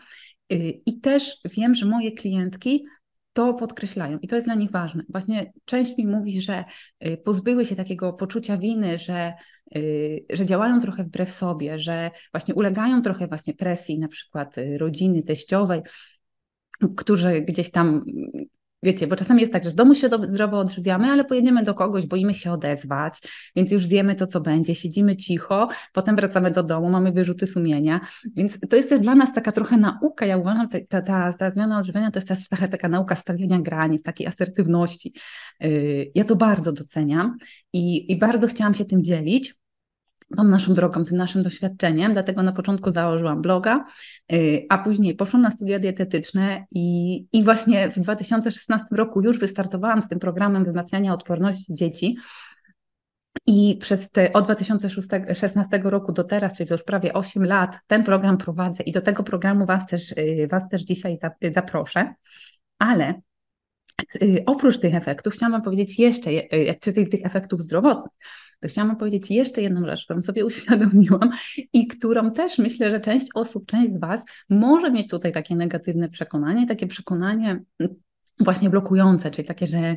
S1: Yy, I też wiem, że moje klientki to podkreślają i to jest dla nich ważne. Właśnie część mi mówi, że y, pozbyły się takiego poczucia winy, że, y, że działają trochę wbrew sobie, że właśnie ulegają trochę właśnie presji na przykład y, rodziny teściowej, którzy gdzieś tam Wiecie, bo czasami jest tak, że w domu się zdrowo odżywiamy, ale pojedziemy do kogoś, boimy się odezwać, więc już zjemy to, co będzie, siedzimy cicho, potem wracamy do domu, mamy wyrzuty sumienia. Więc to jest też dla nas taka trochę nauka. Ja uważam, ta, ta, ta zmiana odżywiania to jest też trochę taka nauka stawiania granic, takiej asertywności. Yy, ja to bardzo doceniam i, i bardzo chciałam się tym dzielić tą naszą drogą, tym naszym doświadczeniem, dlatego na początku założyłam bloga, y, a później poszłam na studia dietetyczne i, i właśnie w 2016 roku już wystartowałam z tym programem wzmacniania odporności dzieci. I przez te, od 2016 roku do teraz, czyli już prawie 8 lat, ten program prowadzę i do tego programu Was też, y, was też dzisiaj zaproszę. Ale oprócz tych efektów chciałam powiedzieć jeszcze, czy tych, tych efektów zdrowotnych, to chciałam powiedzieć jeszcze jedną rzecz, którą sobie uświadomiłam i którą też myślę, że część osób, część z Was może mieć tutaj takie negatywne przekonanie, takie przekonanie właśnie blokujące, czyli takie, że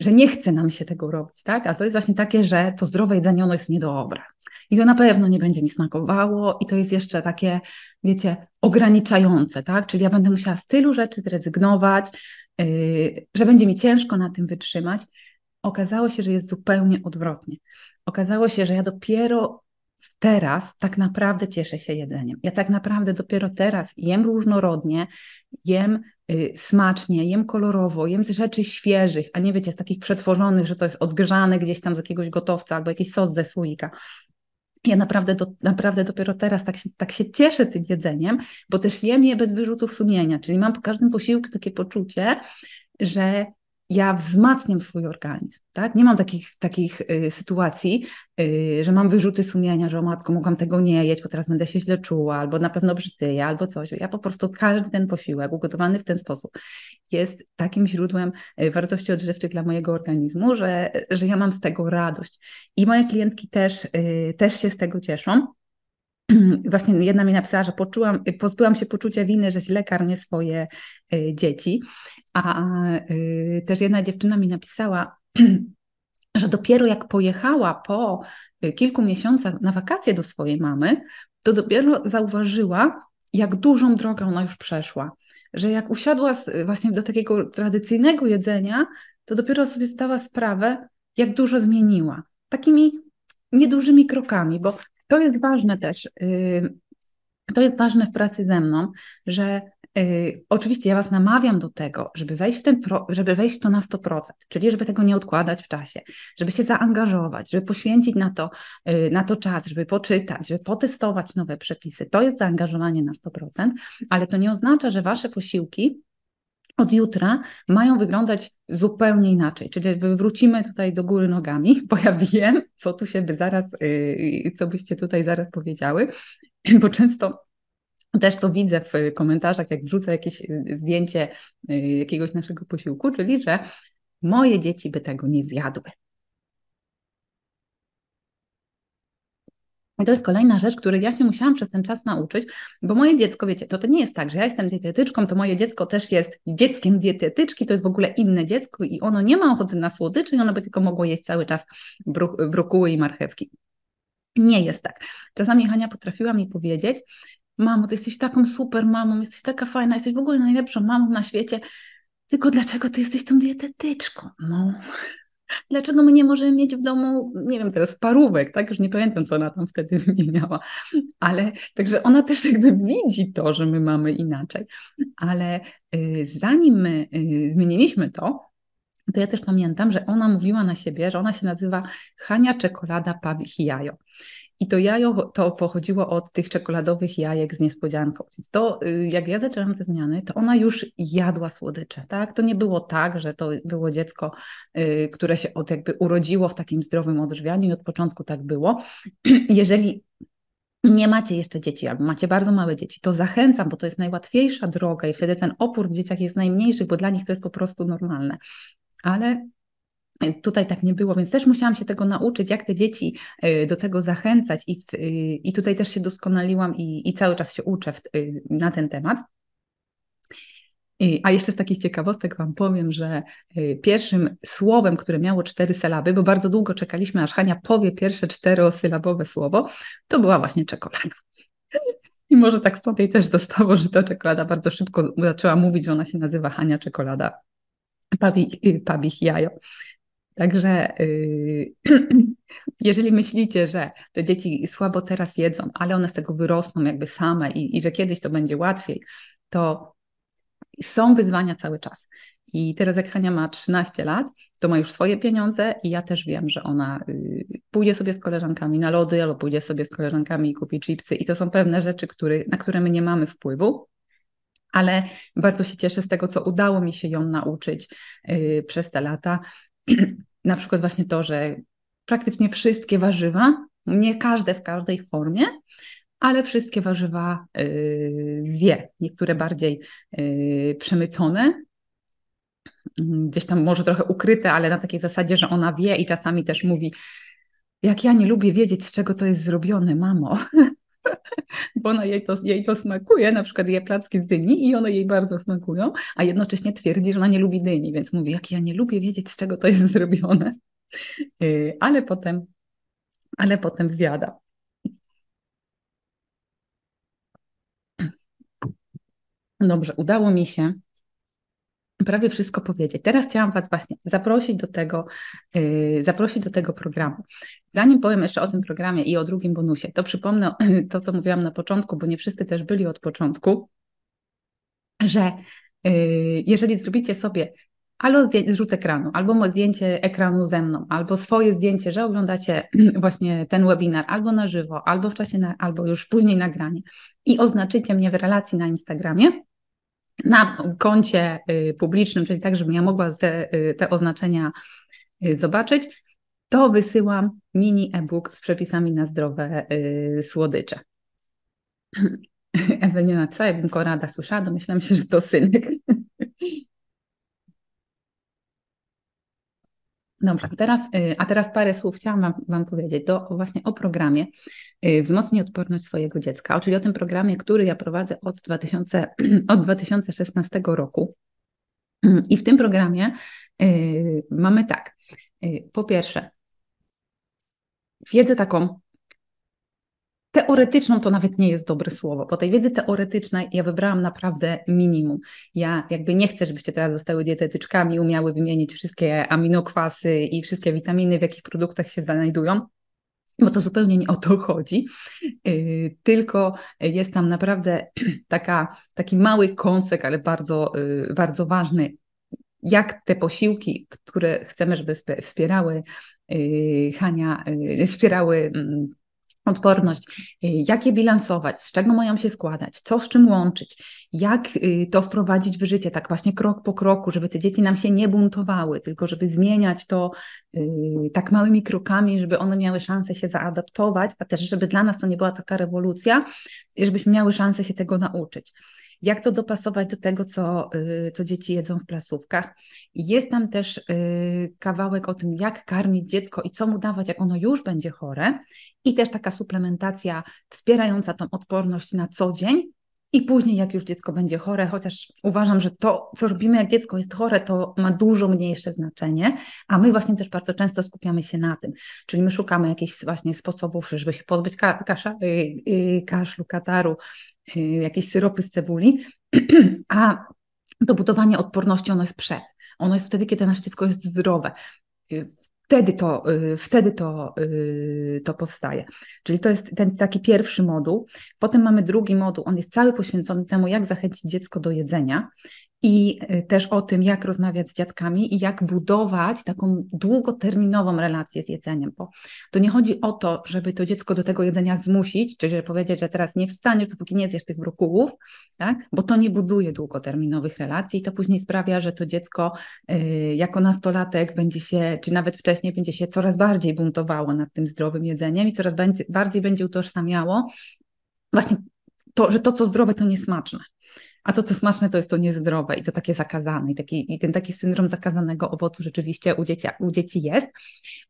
S1: że nie chce nam się tego robić, tak? A to jest właśnie takie, że to zdrowe jedzenie ono jest niedobre. I to na pewno nie będzie mi smakowało i to jest jeszcze takie, wiecie, ograniczające, tak? Czyli ja będę musiała z tylu rzeczy zrezygnować, że będzie mi ciężko na tym wytrzymać okazało się, że jest zupełnie odwrotnie. Okazało się, że ja dopiero teraz tak naprawdę cieszę się jedzeniem. Ja tak naprawdę dopiero teraz jem różnorodnie, jem y, smacznie, jem kolorowo, jem z rzeczy świeżych, a nie wiecie, z takich przetworzonych, że to jest odgrzane gdzieś tam z jakiegoś gotowca albo jakiś sos ze słoika. Ja naprawdę, do, naprawdę dopiero teraz tak się, tak się cieszę tym jedzeniem, bo też jem je bez wyrzutów sumienia, czyli mam po każdym posiłku takie poczucie, że ja wzmacniam swój organizm, tak? Nie mam takich, takich y, sytuacji, y, że mam wyrzuty sumienia, że o matko, mogłam tego nie jeść, bo teraz będę się źle czuła, albo na pewno brzytyję, albo coś. Ja po prostu każdy ten posiłek ugotowany w ten sposób jest takim źródłem y, wartości odżywczych dla mojego organizmu, że, że ja mam z tego radość. I moje klientki też, y, też się z tego cieszą. Właśnie jedna mi napisała, że poczułam, pozbyłam się poczucia winy, że źle karmię swoje y, dzieci. A y, też jedna dziewczyna mi napisała, że dopiero jak pojechała po kilku miesiącach na wakacje do swojej mamy, to dopiero zauważyła, jak dużą drogę ona już przeszła. Że jak usiadła właśnie do takiego tradycyjnego jedzenia, to dopiero sobie zdała sprawę, jak dużo zmieniła. Takimi niedużymi krokami, bo to jest ważne też. Yy, to jest ważne w pracy ze mną, że Yy, oczywiście ja Was namawiam do tego, żeby wejść, w ten żeby wejść w to na 100%, czyli żeby tego nie odkładać w czasie, żeby się zaangażować, żeby poświęcić na to, yy, na to czas, żeby poczytać, żeby potestować nowe przepisy. To jest zaangażowanie na 100%, ale to nie oznacza, że Wasze posiłki od jutra mają wyglądać zupełnie inaczej. Czyli wrócimy tutaj do góry nogami, bo ja wiem, co tu się by zaraz, yy, co byście tutaj zaraz powiedziały, bo często też to widzę w komentarzach, jak wrzucę jakieś y, zdjęcie y, jakiegoś naszego posiłku, czyli że moje dzieci by tego nie zjadły. I to jest kolejna rzecz, której ja się musiałam przez ten czas nauczyć, bo moje dziecko, wiecie, to, to nie jest tak, że ja jestem dietetyczką, to moje dziecko też jest dzieckiem dietetyczki, to jest w ogóle inne dziecko i ono nie ma ochoty na słodyczy i ono by tylko mogło jeść cały czas brokuły i marchewki. Nie jest tak. Czasami Hania potrafiła mi powiedzieć, mamo, ty jesteś taką super mamą, jesteś taka fajna, jesteś w ogóle najlepszą mamą na świecie, tylko dlaczego ty jesteś tą dietetyczką? No, dlaczego my nie możemy mieć w domu, nie wiem teraz, parówek, tak? Już nie pamiętam, co ona tam wtedy wymieniała, ale także ona też jakby widzi to, że my mamy inaczej. Ale y, zanim my y, zmieniliśmy to, to ja też pamiętam, że ona mówiła na siebie, że ona się nazywa Hania Czekolada Pawi Jajo. I to jajo to pochodziło od tych czekoladowych jajek z niespodzianką. Więc to, y, jak ja zaczęłam te zmiany, to ona już jadła słodycze, tak? To nie było tak, że to było dziecko, y, które się od jakby urodziło w takim zdrowym odżywianiu i od początku tak było. Jeżeli nie macie jeszcze dzieci albo macie bardzo małe dzieci, to zachęcam, bo to jest najłatwiejsza droga i wtedy ten opór w dzieciach jest najmniejszy, bo dla nich to jest po prostu normalne. Ale Tutaj tak nie było, więc też musiałam się tego nauczyć, jak te dzieci y, do tego zachęcać, i, y, i tutaj też się doskonaliłam i, i cały czas się uczę w, y, na ten temat. A jeszcze z takich ciekawostek Wam powiem, że pierwszym słowem, które miało cztery sylaby, bo bardzo długo czekaliśmy, aż Hania powie pierwsze czterosylabowe słowo, to była właśnie czekolada. I może tak stąd jej też zostało, że ta czekolada bardzo szybko zaczęła mówić, że ona się nazywa Hania Czekolada Pabich Jajo. Także yy, jeżeli myślicie, że te dzieci słabo teraz jedzą, ale one z tego wyrosną jakby same i, i że kiedyś to będzie łatwiej, to są wyzwania cały czas. I teraz jak Hania ma 13 lat, to ma już swoje pieniądze i ja też wiem, że ona y, pójdzie sobie z koleżankami na lody albo pójdzie sobie z koleżankami i kupi chipsy i to są pewne rzeczy, który, na które my nie mamy wpływu, ale bardzo się cieszę z tego, co udało mi się ją nauczyć y, przez te lata. na przykład właśnie to, że praktycznie wszystkie warzywa, nie każde w każdej formie, ale wszystkie warzywa yy, zje. Niektóre bardziej yy, przemycone, gdzieś tam może trochę ukryte, ale na takiej zasadzie, że ona wie i czasami też mówi, jak ja nie lubię wiedzieć, z czego to jest zrobione, mamo. Bo ona jej to, jej to smakuje, na przykład je placki z dyni i one jej bardzo smakują, a jednocześnie twierdzi, że ona nie lubi dyni, więc mówi, jak ja nie lubię wiedzieć, z czego to jest zrobione. Y, ale potem, ale potem zjada. Dobrze, udało mi się prawie wszystko powiedzieć. Teraz chciałam Was właśnie zaprosić do tego, yy, zaprosić do tego programu. Zanim powiem jeszcze o tym programie i o drugim bonusie, to przypomnę to, co mówiłam na początku, bo nie wszyscy też byli od początku, że yy, jeżeli zrobicie sobie albo zrzut ekranu, albo zdjęcie ekranu ze mną, albo swoje zdjęcie, że oglądacie właśnie ten webinar albo na żywo, albo w czasie, na, albo już później nagranie i oznaczycie mnie w relacji na Instagramie, na koncie y, publicznym, czyli tak, żebym ja mogła te, y, te oznaczenia y, zobaczyć, to wysyłam mini e-book z przepisami na zdrowe słodycze. Ewelina napisała, jakbym Korada słyszała, domyślam się, że to synek. Dobrze, teraz, y, a teraz parę słów chciałam wam, wam, powiedzieć do, właśnie o programie y, Wzmocnij odporność swojego dziecka, czyli o tym programie, który ja prowadzę od, 2000, od 2016 roku. I w tym programie y, mamy tak, Po pierwsze, wiedzę taką teoretyczną to nawet nie jest dobre słowo, bo tej wiedzy teoretycznej ja wybrałam naprawdę minimum. Ja jakby nie chcę, żebyście teraz zostały dietetyczkami, umiały wymienić wszystkie aminokwasy i wszystkie witaminy, w jakich produktach się znajdują bo to zupełnie nie o to chodzi, yy, tylko jest tam naprawdę taka, taki mały kąsek, ale bardzo, yy, bardzo ważny, jak te posiłki, które chcemy, żeby wspierały yy, Hania, wspierały mm, odporność, y, jak je bilansować, z czego mają się składać, co z czym łączyć, jak y, to wprowadzić w życie, tak właśnie krok po kroku, żeby te dzieci nam się nie buntowały, tylko żeby zmieniać to y, tak małymi krokami, żeby one miały szansę się zaadaptować, a też żeby dla nas to nie była taka rewolucja, żebyśmy miały szansę się tego nauczyć jak to dopasować do tego, co, y, co dzieci jedzą w placówkach. Jest tam też y, kawałek o tym, jak karmić dziecko i co mu dawać, jak ono już będzie chore, i też taka suplementacja wspierająca tą odporność na co dzień. I później, jak już dziecko będzie chore, chociaż uważam, że to, co robimy, jak dziecko jest chore, to ma dużo mniejsze znaczenie, a my właśnie też bardzo często skupiamy się na tym. Czyli my szukamy jakichś właśnie sposobów, żeby się pozbyć ka kasza, yy, kaszlu, kataru, jakieś syropy z cebuli, a to budowanie odporności ono jest przed. Ono jest wtedy, kiedy nasze dziecko jest zdrowe. Y, wtedy to, y, wtedy to, to powstaje. Czyli to jest ten taki pierwszy moduł. Potem mamy drugi moduł, on jest cały poświęcony temu, jak zachęcić dziecko do jedzenia i y, też o tym, jak rozmawiać z dziadkami i jak budować taką długoterminową relację z jedzeniem, bo to nie chodzi o to, żeby to dziecko do tego jedzenia zmusić, czyli żeby powiedzieć, że teraz nie wstaniesz, dopóki nie zjesz tych brokułów, tak? bo to nie buduje długoterminowych relacji i to później sprawia, że to dziecko yy, jako nastolatek będzie się, czy nawet wcześniej będzie się coraz bardziej buntowało nad tym zdrowym jedzeniem i coraz bardziej będzie utożsamiało właśnie to, że to, co zdrowe, to niesmaczne. A to, co smaczne, to jest to niezdrowe i to takie zakazane. I, taki, i ten taki syndrom zakazanego owocu rzeczywiście u dzieci, u dzieci jest,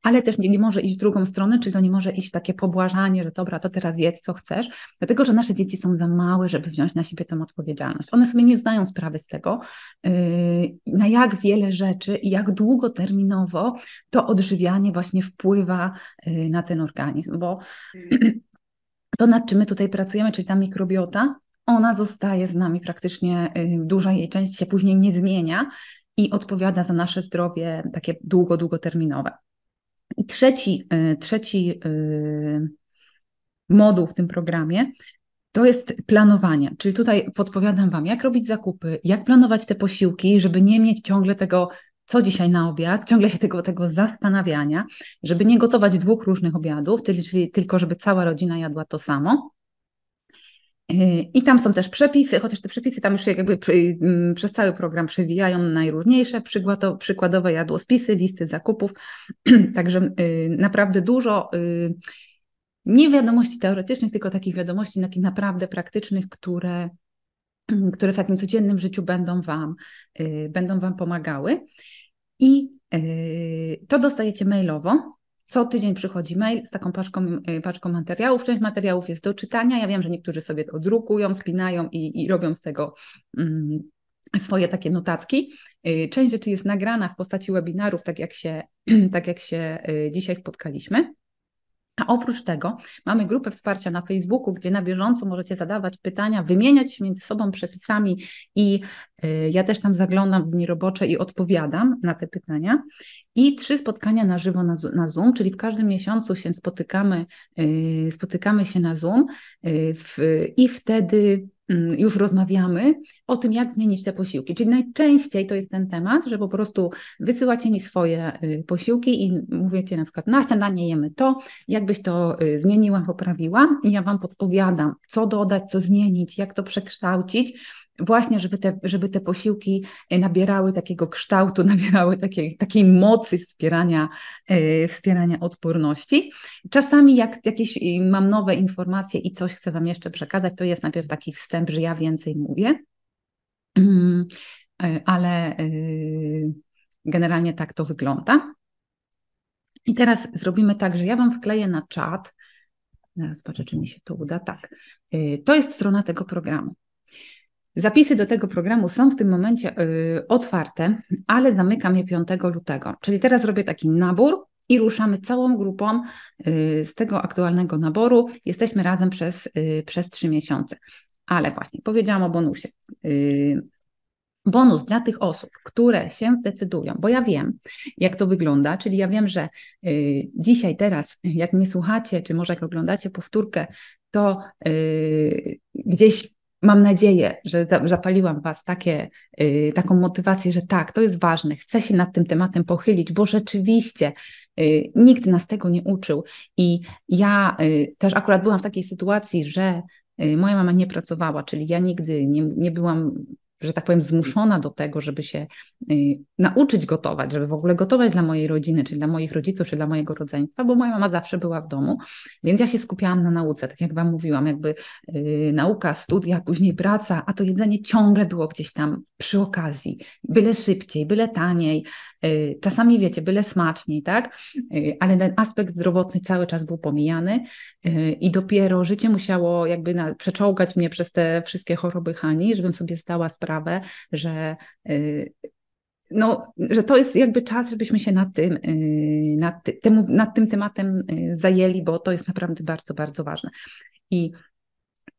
S1: ale też nie, nie może iść w drugą stronę, czyli to nie może iść w takie pobłażanie, że dobra, to teraz jedz, co chcesz, dlatego, że nasze dzieci są za małe, żeby wziąć na siebie tę odpowiedzialność. One sobie nie zdają sprawy z tego, yy, na jak wiele rzeczy i jak długoterminowo to odżywianie właśnie wpływa yy, na ten organizm, bo to, nad czym my tutaj pracujemy, czyli ta mikrobiota, ona zostaje z nami praktycznie, y, duża jej część się później nie zmienia i odpowiada za nasze zdrowie takie długo, długoterminowe. I trzeci, y, trzeci y, moduł w tym programie to jest planowanie, czyli tutaj podpowiadam Wam, jak robić zakupy, jak planować te posiłki, żeby nie mieć ciągle tego, co dzisiaj na obiad, ciągle się tego, tego zastanawiania, żeby nie gotować dwóch różnych obiadów, czyli tylko żeby cała rodzina jadła to samo. I tam są też przepisy, chociaż te przepisy tam już się jakby mm, przez cały program przewijają najróżniejsze, przykładowe jadłospisy, listy zakupów, także y, naprawdę dużo y, nie wiadomości teoretycznych, tylko takich wiadomości takich naprawdę praktycznych, które, które w takim codziennym życiu będą Wam, y, będą wam pomagały. I to dostajecie mailowo. Co tydzień przychodzi mail z taką paczką, y, paczką materiałów. Część materiałów jest do czytania. Ja wiem, że niektórzy sobie to drukują, spinają i, i robią z tego mm, swoje takie notatki. Y, część rzeczy jest nagrana w postaci webinarów, tak jak się, tak jak się y, dzisiaj spotkaliśmy. A oprócz tego mamy grupę wsparcia na Facebooku, gdzie na bieżąco możecie zadawać pytania, wymieniać się między sobą przepisami i y, ja też tam zaglądam w dni robocze i odpowiadam na te pytania. I trzy spotkania na żywo na, Zoom, czyli w każdym miesiącu się spotykamy, y, spotykamy się na Zoom y, w, i wtedy już rozmawiamy o tym, jak zmienić te posiłki. Czyli najczęściej to jest ten temat, że po prostu wysyłacie mi swoje y, posiłki i mówicie na przykład na śniadanie jemy to, jakbyś to y, zmieniła, poprawiła i ja Wam podpowiadam, co dodać, co zmienić, jak to przekształcić właśnie, żeby te, żeby te posiłki e, nabierały takiego kształtu, nabierały takiej, takiej mocy wspierania, e, wspierania odporności. Czasami jak jakieś mam nowe informacje i coś chcę Wam jeszcze przekazać, to jest najpierw taki wstęp, że ja więcej mówię, mm, e, ale generalnie tak to wygląda. I teraz zrobimy tak, że ja Wam wkleję na czat. Zobaczę, czy mi się to uda. Tak. To jest strona tego programu. Zapisy do tego programu są w tym momencie y, otwarte, ale zamykam je 5 lutego. Czyli teraz robię taki nabór i ruszamy całą grupą y, z tego aktualnego naboru. Jesteśmy razem przez, y, przez 3 miesiące. Ale właśnie powiedziałam o bonusie. Y, bonus dla tych osób, które się zdecydują, bo ja wiem, jak to wygląda, czyli ja wiem, że y, dzisiaj, teraz, jak mnie słuchacie, czy może jak oglądacie powtórkę, to y, gdzieś mam nadzieję, że zapaliłam Was takie, y, taką motywację, że tak, to jest ważne, chcę się nad tym tematem pochylić, bo rzeczywiście y, nikt nas tego nie uczył. I ja y, też akurat byłam w takiej sytuacji, że y, moja mama nie pracowała, czyli ja nigdy nie, nie byłam że tak powiem, zmuszona do tego, żeby się y, nauczyć gotować, żeby w ogóle gotować dla mojej rodziny, czy dla moich rodziców, czy dla mojego rodzeństwa, bo moja mama zawsze była w domu, więc ja się skupiałam na nauce, tak jak Wam mówiłam, jakby y, nauka, studia, później praca, a to jedzenie ciągle było gdzieś tam przy okazji, byle szybciej, byle taniej, y, czasami wiecie, byle smaczniej, tak? Ale ten aspekt zdrowotny cały czas był pomijany i dopiero życie musiało jakby na, przeczołgać mnie przez te wszystkie choroby Hani, żebym sobie zdała sprawę, że no, że to jest jakby czas, żebyśmy się nad tym, nad, temu, nad tym tematem zajęli, bo to jest naprawdę bardzo, bardzo ważne. I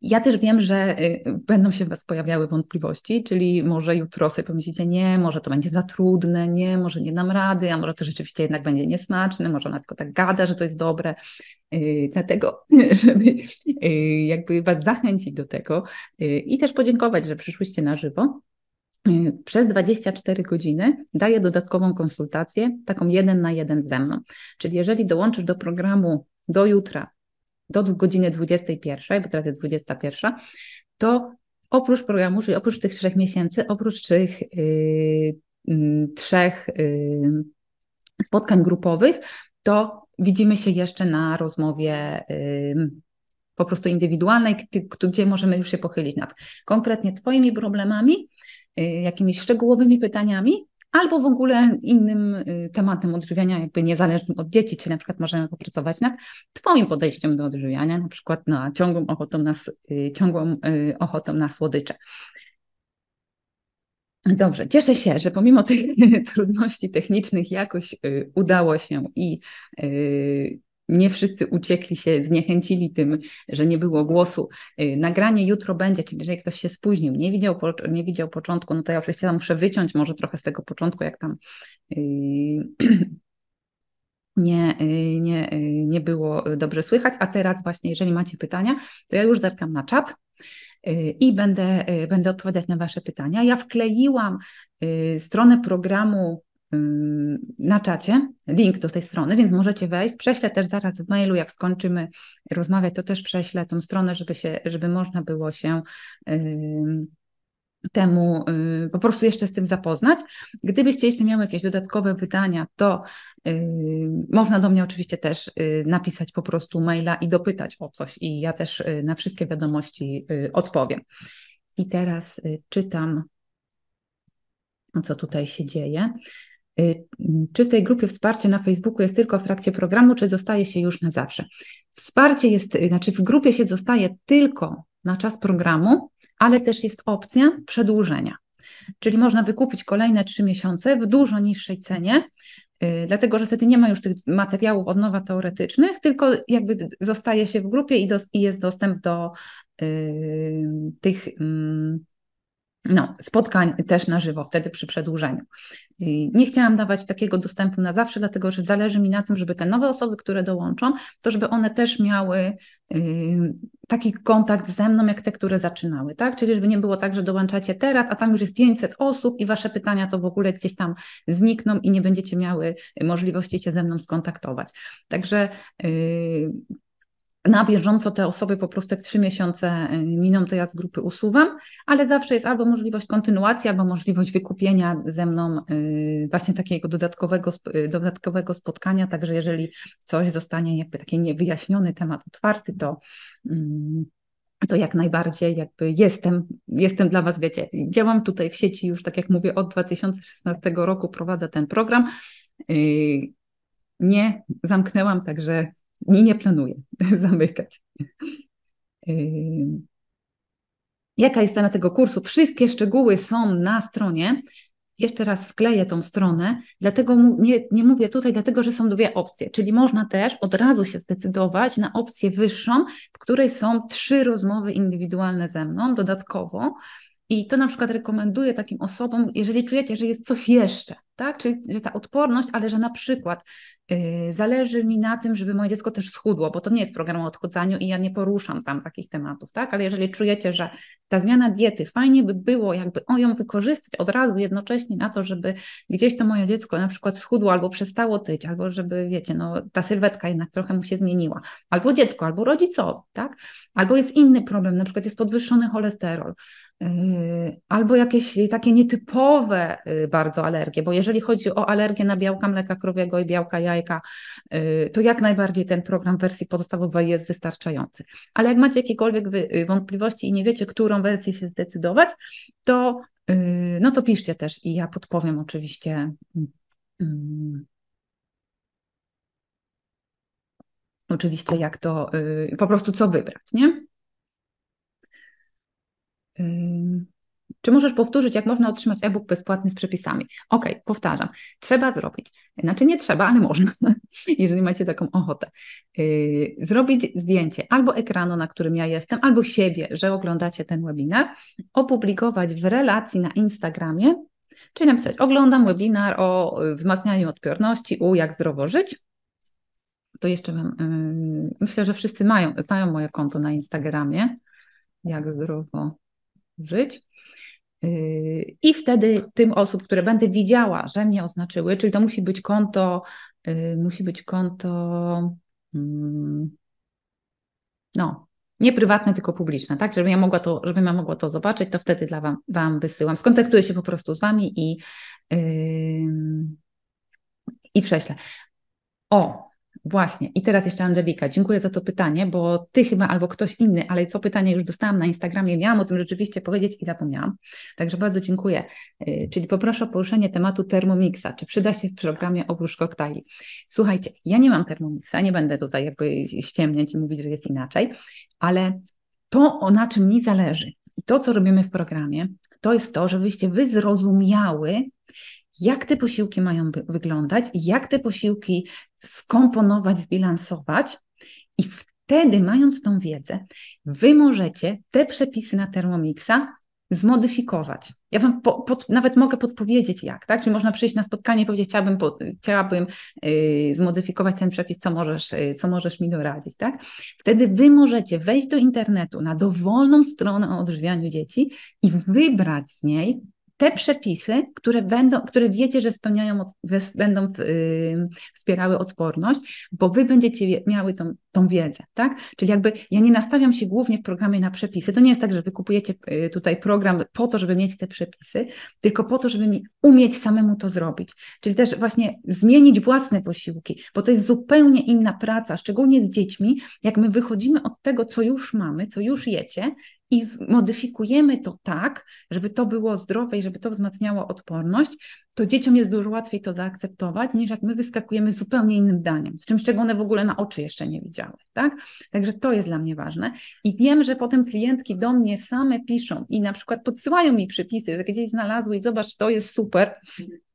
S1: ja też wiem, że y, będą się w Was pojawiały wątpliwości, czyli może jutro sobie pomyślicie, nie, może to będzie za trudne, nie, może nie dam rady, a może to rzeczywiście jednak będzie niesmaczne, może ona tylko tak gada, że to jest dobre. Y, dlatego, żeby y, jakby Was zachęcić do tego i też podziękować, że przyszłyście na żywo. Przez 24 godziny daję dodatkową konsultację, taką jeden na jeden ze mną. Czyli jeżeli dołączysz do programu do jutra do godziny 21, bo teraz jest 21, to oprócz programu, czyli oprócz tych trzech miesięcy, oprócz tych yy, yy, trzech yy, spotkań grupowych, to widzimy się jeszcze na rozmowie po prostu indywidualnej, gdzie możemy już się pochylić nad konkretnie Twoimi problemami, y, jakimiś szczegółowymi pytaniami, albo w ogóle innym y, tematem odżywiania, jakby niezależnym od dzieci, czy na przykład możemy popracować nad Twoim podejściem do odżywiania, na przykład na ciągłą ochotą na, y, ciągłą y, ochotą na słodycze. Dobrze, cieszę się, że pomimo tych trudności technicznych jakoś udało się i nie wszyscy uciekli się, zniechęcili tym, że nie było głosu. Y, nagranie jutro będzie, czyli jeżeli ktoś się spóźnił, nie widział, nie widział początku, no to ja oczywiście tam muszę wyciąć może trochę z tego początku, jak tam yy, nie, yy, nie, nie było dobrze słychać. A teraz właśnie, jeżeli macie pytania, to ja już zerkam na czat i będę, będę odpowiadać na Wasze pytania. Ja wkleiłam stronę programu na czacie link do tej strony, więc możecie wejść. Prześlę też zaraz w mailu, jak skończymy rozmawiać, to też prześlę tą stronę, żeby, się, żeby można było się temu y, po prostu jeszcze z tym zapoznać. Gdybyście jeszcze miały jakieś dodatkowe pytania, to y, można do mnie oczywiście też y, napisać po prostu maila i dopytać o coś i ja też na wszystkie wiadomości odpowiem. I teraz czytam, co tutaj się dzieje. Y, czy w tej grupie wsparcie na Facebooku jest tylko w trakcie programu, czy zostaje się już na zawsze? Wsparcie jest, y, znaczy w grupie się zostaje tylko na czas programu, ale też jest opcja przedłużenia. Czyli można wykupić kolejne trzy miesiące w dużo niższej cenie, yy, dlatego że wtedy nie ma już tych materiałów od nowa teoretycznych, tylko jakby zostaje się w grupie i, do, i jest dostęp do yy, tych. Yy, no, spotkań też na żywo, wtedy przy przedłużeniu. Nie chciałam dawać takiego dostępu na zawsze, dlatego że zależy mi na tym, żeby te nowe osoby, które dołączą, to żeby one też miały taki kontakt ze mną, jak te, które zaczynały, tak? Czyli żeby nie było tak, że dołączacie teraz, a tam już jest 500 osób i wasze pytania to w ogóle gdzieś tam znikną i nie będziecie miały możliwości się ze mną skontaktować. Także na bieżąco te osoby po prostu jak trzy miesiące y, miną, to ja z grupy usuwam, ale zawsze jest albo możliwość kontynuacji, albo możliwość wykupienia ze mną y, właśnie takiego dodatkowego, y, dodatkowego spotkania, także jeżeli coś zostanie jakby taki niewyjaśniony temat otwarty, to mm, to jak najbardziej jakby jestem, jestem dla Was, wiecie, działam tutaj w sieci już, tak jak mówię, od 2016 roku prowadzę ten program. Nie zamknęłam, także nie, nie planuję zamykać. Jaka jest cena tego kursu? Wszystkie szczegóły są na stronie. Jeszcze raz wkleję tą stronę, dlatego nie, nie mówię tutaj, dlatego że są dwie opcje, czyli można też od razu się zdecydować na opcję wyższą, w której są trzy rozmowy indywidualne ze mną dodatkowo. I to na przykład rekomenduję takim osobom, jeżeli czujecie, że jest coś jeszcze, tak? Czyli że ta odporność, ale że na przykład yy, zależy mi na tym, żeby moje dziecko też schudło, bo to nie jest program o odchudzaniu i ja nie poruszam tam takich tematów, tak? Ale jeżeli czujecie, że ta zmiana diety fajnie by było jakby ją wykorzystać od razu jednocześnie na to, żeby gdzieś to moje dziecko na przykład schudło albo przestało tyć, albo żeby, wiecie, no ta sylwetka jednak trochę mu się zmieniła, albo dziecko, albo rodzicowi, tak? Albo jest inny problem, na przykład jest podwyższony cholesterol, albo jakieś takie nietypowe yy, bardzo alergie, bo jeżeli chodzi o alergię na białka mleka krowiego i białka jajka, yy, to jak najbardziej ten program wersji podstawowej jest wystarczający. Ale jak macie jakiekolwiek wątpliwości i nie wiecie, którą wersję się zdecydować, to, no to piszcie też i ja podpowiem oczywiście. Mm, oczywiście, jak to, po prostu co wybrać, nie? Czy możesz powtórzyć, jak można otrzymać e-book bezpłatny z przepisami? Ok, powtarzam. Trzeba zrobić. Znaczy nie trzeba, ale można, jeżeli macie taką ochotę. Yy, zrobić zdjęcie albo ekranu, na którym ja jestem, albo siebie, że oglądacie ten webinar, opublikować w relacji na Instagramie, czyli napisać: Oglądam webinar o wzmacnianiu odporności u Jak Zdrowo Żyć. To jeszcze yy, myślę, że wszyscy mają, znają moje konto na Instagramie. Jak zdrowo żyć. Yy, I wtedy tym osób, które będę widziała, że mnie oznaczyły, czyli to musi być konto, yy, musi być konto, mm, no, nie prywatne, tylko publiczne, tak? Żebym ja mogła to, żebym ja mogła to zobaczyć, to wtedy dla wam, wam wysyłam. Skontaktuję się po prostu z wami i, yy, i prześlę. O, Właśnie. I teraz jeszcze Angelika, dziękuję za to pytanie, bo ty chyba albo ktoś inny, ale co pytanie już dostałam na Instagramie, miałam o tym rzeczywiście powiedzieć i zapomniałam. Także bardzo dziękuję. Y, czyli poproszę o poruszenie tematu Thermomixa. Czy przyda się w programie oprócz koktajli? Słuchajcie, ja nie mam Thermomixa, nie będę tutaj jakby ściemniać i mówić, że jest inaczej, ale to, na czym mi zależy i to, co robimy w programie, to jest to, żebyście wy zrozumiały, jak te posiłki mają wyglądać, jak te posiłki skomponować, zbilansować i wtedy, mając tą wiedzę, wy możecie te przepisy na Thermomixa zmodyfikować. Ja Wam po, pod, nawet mogę podpowiedzieć jak, tak? Czyli można przyjść na spotkanie i powiedzieć, chciałabym, po, chciałabym yy, zmodyfikować ten przepis, co możesz, yy, co możesz mi doradzić, tak? Wtedy Wy możecie wejść do internetu na dowolną stronę o odżywianiu dzieci i wybrać z niej te przepisy, które, będą, które wiecie, że spełniają, będą yy, wspierały odporność, bo wy będziecie miały tą, tą wiedzę, tak? Czyli jakby ja nie nastawiam się głównie w programie na przepisy. To nie jest tak, że wykupujecie yy, tutaj program po to, żeby mieć te przepisy, tylko po to, żeby mi umieć samemu to zrobić. Czyli też właśnie zmienić własne posiłki, bo to jest zupełnie inna praca, szczególnie z dziećmi, jak my wychodzimy od tego, co już mamy, co już jecie i modyfikujemy to tak, żeby to było zdrowe i żeby to wzmacniało odporność, to dzieciom jest dużo łatwiej to zaakceptować, niż jak my wyskakujemy z zupełnie innym daniem, z czymś, czego one w ogóle na oczy jeszcze nie widziały. Tak? Także to jest dla mnie ważne. I wiem, że potem klientki do mnie same piszą i na przykład podsyłają mi przypisy, że gdzieś znalazły i zobacz, to jest super.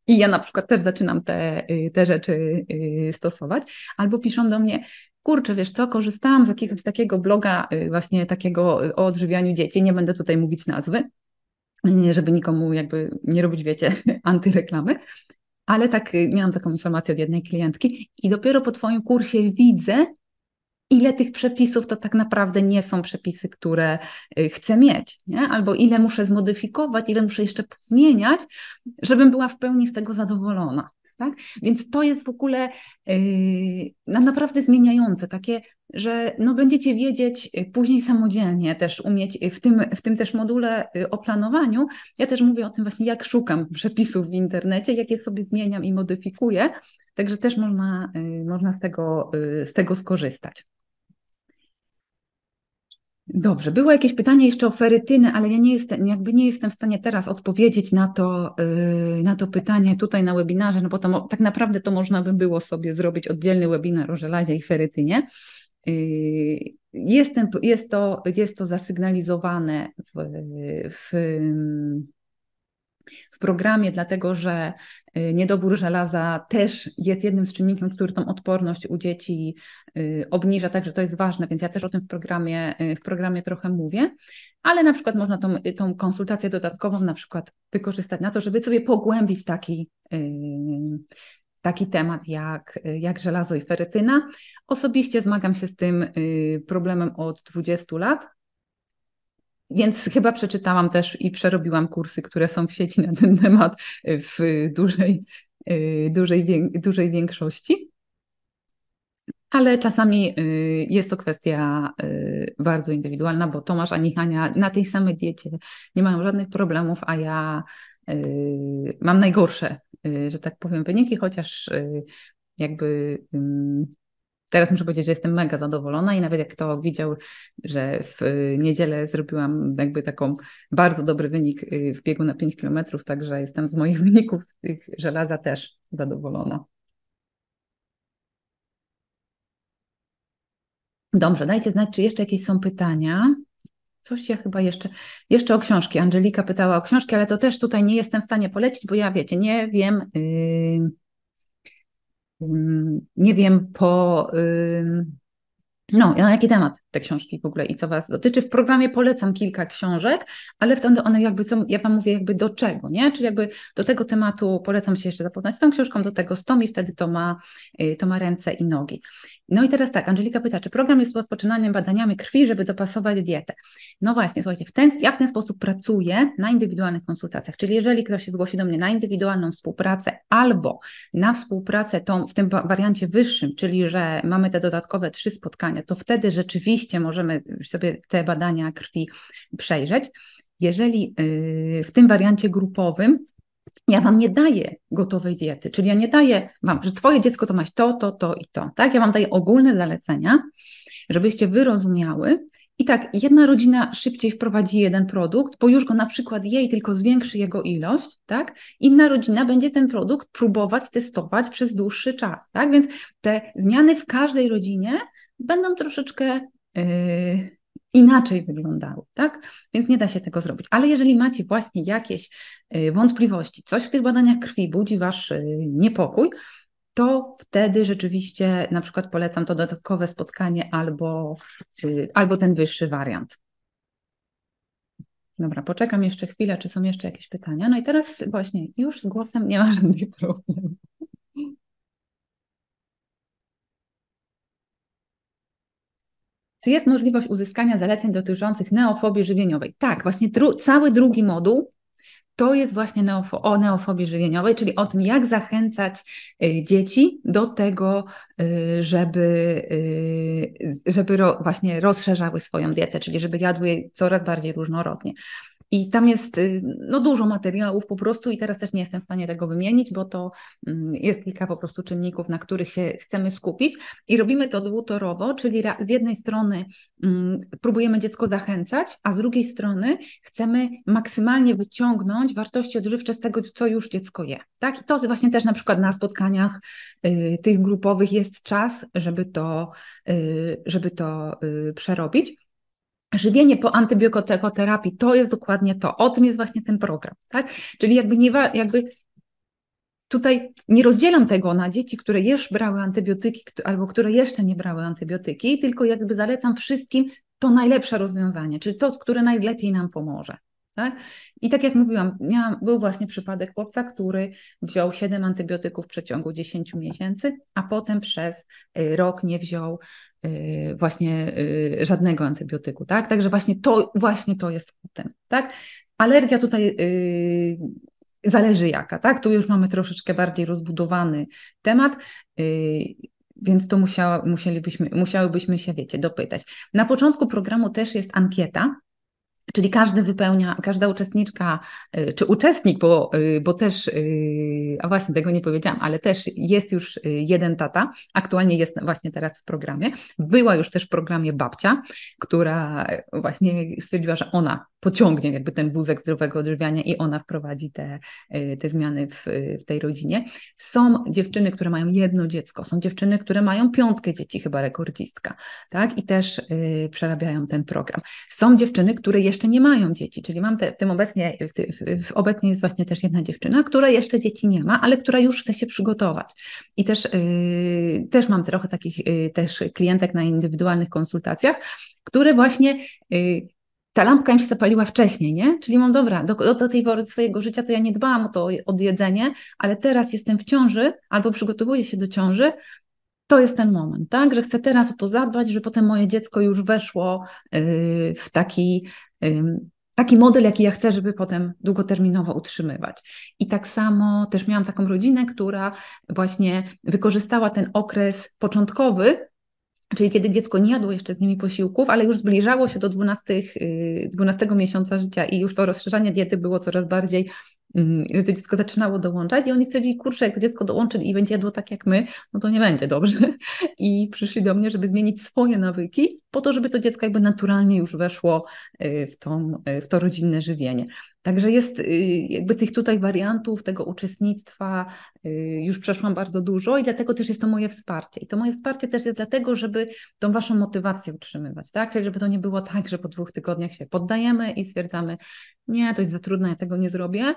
S1: I ja na przykład też zaczynam te, y, te rzeczy y, stosować, albo piszą do mnie, kurczę, wiesz co, korzystałam z jakiegoś takiego bloga y, właśnie takiego y, o odżywianiu dzieci, nie będę tutaj mówić nazwy, y, żeby nikomu jakby nie robić, wiecie, antyreklamy, ale tak miałam taką informację od jednej klientki i dopiero po Twoim kursie widzę, ile tych przepisów to tak naprawdę nie są przepisy, które chcę mieć, nie? albo ile muszę zmodyfikować, ile muszę jeszcze zmieniać, żebym była w pełni z tego zadowolona. Tak? Więc to jest w ogóle yy, naprawdę zmieniające, takie, że no będziecie wiedzieć y, później samodzielnie też umieć w tym, w tym też module y, o planowaniu. Ja też mówię o tym właśnie, jak szukam przepisów w internecie, jak je sobie zmieniam i modyfikuję, także też można, yy, można z, tego, yy, z tego skorzystać. Dobrze, było jakieś pytanie jeszcze o ferytynę, ale ja nie jestem, jakby nie jestem w stanie teraz odpowiedzieć na to, yy, na to pytanie tutaj na webinarze, no bo to, tak naprawdę to można by było sobie zrobić oddzielny webinar o żelazie i ferytynie. jest, ten, jest, to, jest to zasygnalizowane w, w, w programie, dlatego że y, niedobór żelaza też jest jednym z czynników, który tą odporność u dzieci y, obniża, także to jest ważne, więc ja też o tym w programie, y, w programie trochę mówię, ale na przykład można tą, tą konsultację dodatkową na przykład wykorzystać na to, żeby sobie pogłębić taki, taki temat jak, jak żelazo i ferytyna. Osobiście zmagam się z tym problemem od 20 lat. Więc chyba przeczytałam też i przerobiłam kursy, które są w sieci na ten temat w dużej, dużej, dużej większości. Ale czasami jest to kwestia bardzo indywidualna, bo Tomasz ani Hania na tej samej diecie nie mają żadnych problemów, a ja mam najgorsze, że tak powiem, wyniki, chociaż jakby Teraz muszę powiedzieć, że jestem mega zadowolona i nawet jak kto widział, że w niedzielę zrobiłam jakby taką bardzo dobry wynik y, w biegu na 5 km, także jestem z moich wyników tych żelaza też zadowolona. Dobrze, dajcie znać, czy jeszcze jakieś są pytania. Coś ja chyba jeszcze, jeszcze o książki. Angelika pytała o książki, ale to też tutaj nie jestem w stanie polecić, bo ja wiecie, nie wiem. Yy nie wiem po, no, na jaki temat te książki w ogóle i co Was dotyczy. W programie polecam kilka książek, ale wtedy one jakby są, ja Wam mówię jakby do czego, nie? Czyli jakby do tego tematu polecam się jeszcze zapoznać z tą książką, do tego z tą i wtedy to ma, y, to ma ręce i nogi. No i teraz tak, Angelika pyta, czy program jest rozpoczynany badaniami krwi, żeby dopasować dietę? No właśnie, słuchajcie, w ten, ja w ten sposób pracuję na indywidualnych konsultacjach, czyli jeżeli ktoś się zgłosi do mnie na indywidualną współpracę albo na współpracę tą, w tym wariancie wyższym, czyli że mamy te dodatkowe trzy spotkania, to wtedy rzeczywiście możemy sobie te badania krwi przejrzeć. Jeżeli yy, w tym wariancie grupowym ja wam nie daję gotowej diety, czyli ja nie daję wam, że twoje dziecko to masz to, to, to i to, tak? Ja wam daję ogólne zalecenia, żebyście wyrozumiały i tak jedna rodzina szybciej wprowadzi jeden produkt, bo już go na przykład jej tylko zwiększy jego ilość, tak? Inna rodzina będzie ten produkt próbować testować przez dłuższy czas, tak? Więc te zmiany w każdej rodzinie będą troszeczkę yy, inaczej wyglądały, tak? Więc nie da się tego zrobić. Ale jeżeli macie właśnie jakieś y, wątpliwości, coś w tych badaniach krwi budzi wasz y, niepokój, to wtedy rzeczywiście na przykład polecam to dodatkowe spotkanie albo, y, albo ten wyższy wariant. Dobra, poczekam jeszcze chwilę, czy są jeszcze jakieś pytania. No i teraz właśnie już z głosem nie ma żadnych problemów. Czy jest możliwość uzyskania zaleceń dotyczących neofobii żywieniowej? Tak, właśnie dru cały drugi moduł to jest właśnie neofo o neofobii żywieniowej, czyli o tym, jak zachęcać y, dzieci do tego, y, żeby, y, żeby ro właśnie rozszerzały swoją dietę, czyli żeby jadły coraz bardziej różnorodnie. I tam jest y, no, dużo materiałów po prostu i teraz też nie jestem w stanie tego wymienić, bo to mm, jest kilka po prostu czynników, na których się chcemy skupić i robimy to dwutorowo, czyli z jednej strony mm, próbujemy dziecko zachęcać, a z drugiej strony chcemy maksymalnie wyciągnąć wartości odżywcze z tego, co już dziecko je. Tak? I to właśnie też na przykład na spotkaniach y, tych grupowych jest czas, żeby to, y, żeby to przerobić. Żywienie po antybiotykoterapii to jest dokładnie to. O tym jest właśnie ten program. Tak? Czyli jakby, nie, jakby tutaj nie rozdzielam tego na dzieci, które już brały antybiotyki albo które jeszcze nie brały antybiotyki, tylko jakby zalecam wszystkim to najlepsze rozwiązanie, czyli to, które najlepiej nam pomoże. Tak? I tak jak mówiłam, miałam, był właśnie przypadek chłopca, który wziął 7 antybiotyków w przeciągu 10 miesięcy, a potem przez y, rok nie wziął właśnie y, żadnego antybiotyku. Tak? Także właśnie to, właśnie to jest o. Tak? Alergia tutaj zależy jaka, tak? Tu już mamy troszeczkę bardziej rozbudowany temat. Więc to musiała, musielibyśmy, musiałybyśmy się, wiecie, dopytać. Na początku programu też jest ankieta, Czyli każdy wypełnia, każda uczestniczka, y, czy uczestnik, bo, y, bo też, y, a właśnie tego nie powiedziałam, ale też jest już jeden tata, aktualnie jest właśnie teraz w programie. Była już też w programie babcia, która właśnie stwierdziła, że ona pociągnie jakby ten wózek zdrowego odżywiania i ona wprowadzi te, te zmiany w, w tej rodzinie. Są dziewczyny, które mają jedno dziecko, są dziewczyny, które mają piątkę dzieci, chyba rekordzistka, tak? I też y, przerabiają ten program. Są dziewczyny, które jeszcze nie mają dzieci, czyli mam te, tym obecnie, w, w, w, obecnie jest właśnie też jedna dziewczyna, która jeszcze dzieci nie ma, ale która już chce się przygotować. I też, y, też mam trochę takich y, też klientek na indywidualnych konsultacjach, które właśnie y, ta lampka im się zapaliła wcześniej, nie? Czyli mam, dobra, do, do tej pory swojego życia to ja nie dbałam o to odjedzenie, ale teraz jestem w ciąży albo przygotowuję się do ciąży, to jest ten moment, tak? Że chcę teraz o to zadbać, że potem moje dziecko już weszło yy, w taki, yy, taki model, jaki ja chcę, żeby potem długoterminowo utrzymywać. I tak samo też miałam taką rodzinę, która właśnie wykorzystała ten okres początkowy, Czyli kiedy dziecko nie jadło jeszcze z nimi posiłków, ale już zbliżało się do 12, 12 y, miesiąca życia i już to rozszerzanie diety było coraz bardziej że to dziecko zaczynało dołączać i oni stwierdzili, kurczę, jak to dziecko dołączy i będzie jadło tak jak my, no to nie będzie dobrze. I przyszli do mnie, żeby zmienić swoje nawyki, po to, żeby to dziecko jakby naturalnie już weszło y, w, tą, y, w to rodzinne żywienie. Także jest y, jakby tych tutaj wariantów, tego uczestnictwa już przeszłam bardzo dużo i dlatego też jest to moje wsparcie. I to moje wsparcie też jest dlatego, żeby tą waszą motywację utrzymywać, tak? Czyli żeby to nie było tak, że po dwóch tygodniach się poddajemy i stwierdzamy, nie, to jest za trudne, ja tego nie zrobię,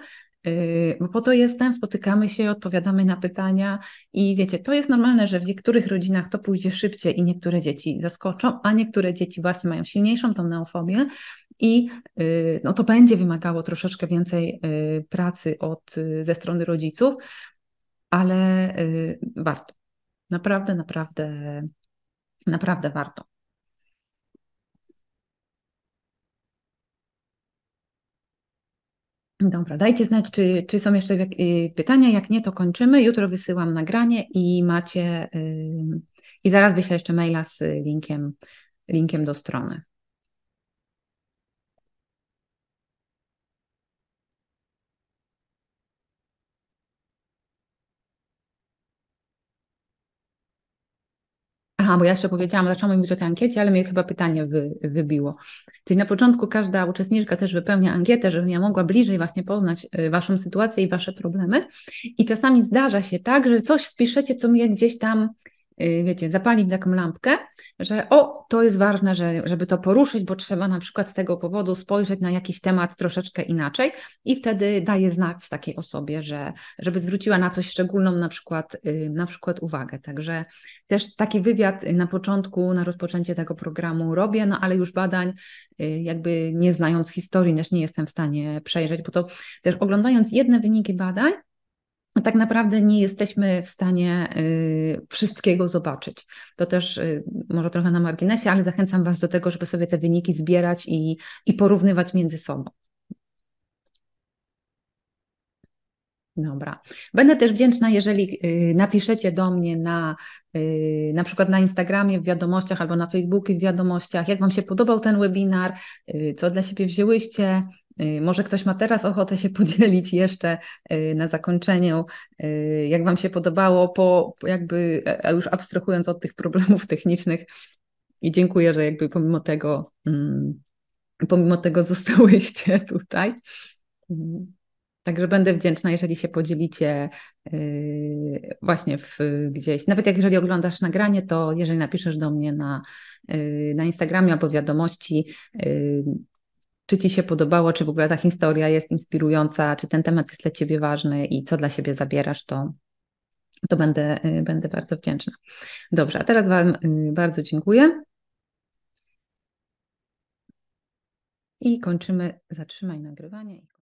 S1: bo po to jestem, spotykamy się, odpowiadamy na pytania i wiecie, to jest normalne, że w niektórych rodzinach to pójdzie szybciej i niektóre dzieci zaskoczą, a niektóre dzieci właśnie mają silniejszą tą neofobię i yy, no, to będzie wymagało troszeczkę więcej yy, pracy od, ze strony rodziców, ale warto. Naprawdę, naprawdę, naprawdę warto. Dobra, dajcie znać, czy, czy są jeszcze y, pytania. Jak nie, to kończymy. Jutro wysyłam nagranie i macie. Yy, I zaraz wyślę jeszcze maila z linkiem, linkiem do strony. Aha, bo ja jeszcze powiedziałam, zaczęłam mówić o tej ankiecie, ale mnie chyba pytanie wy, wybiło. Czyli na początku każda uczestniczka też wypełnia ankietę, żebym ja mogła bliżej właśnie poznać y, Waszą sytuację i Wasze problemy. I czasami zdarza się tak, że coś wpiszecie, co mnie gdzieś tam Y, wiecie, zapalić taką lampkę, że o, to jest ważne, że, żeby to poruszyć, bo trzeba na przykład z tego powodu spojrzeć na jakiś temat troszeczkę inaczej i wtedy daje znać takiej osobie, że żeby zwróciła na coś szczególną na przykład, y, na przykład uwagę. Także też taki wywiad na początku, na rozpoczęcie tego programu robię, no ale już badań y, jakby nie znając historii też nie jestem w stanie przejrzeć, bo to też oglądając jedne wyniki badań, tak naprawdę nie jesteśmy w stanie y, wszystkiego zobaczyć. To też y, może trochę na marginesie, ale zachęcam Was do tego, żeby sobie te wyniki zbierać i, i porównywać między sobą. Dobra. Będę też wdzięczna, jeżeli y, napiszecie do mnie na na przykład na Instagramie w wiadomościach albo na Facebooku w wiadomościach, jak Wam się podobał ten webinar, co dla siebie wzięłyście, może ktoś ma teraz ochotę się podzielić jeszcze y, na zakończeniu, y, jak Wam się podobało, po jakby e, już abstrahując od tych problemów technicznych. I dziękuję, że jakby pomimo tego, mm, pomimo tego zostałyście tutaj. Mm. Także będę wdzięczna, jeżeli się podzielicie właśnie w, gdzieś. Nawet jak jeżeli oglądasz nagranie, to jeżeli napiszesz do mnie na, na Instagramie albo wiadomości, czy Ci się podobało, czy w ogóle ta historia jest inspirująca, czy ten temat jest dla Ciebie ważny i co dla siebie zabierasz, to, to będę, y, będę bardzo wdzięczna. Dobrze, a teraz Wam y, bardzo dziękuję. I kończymy, zatrzymaj nagrywanie.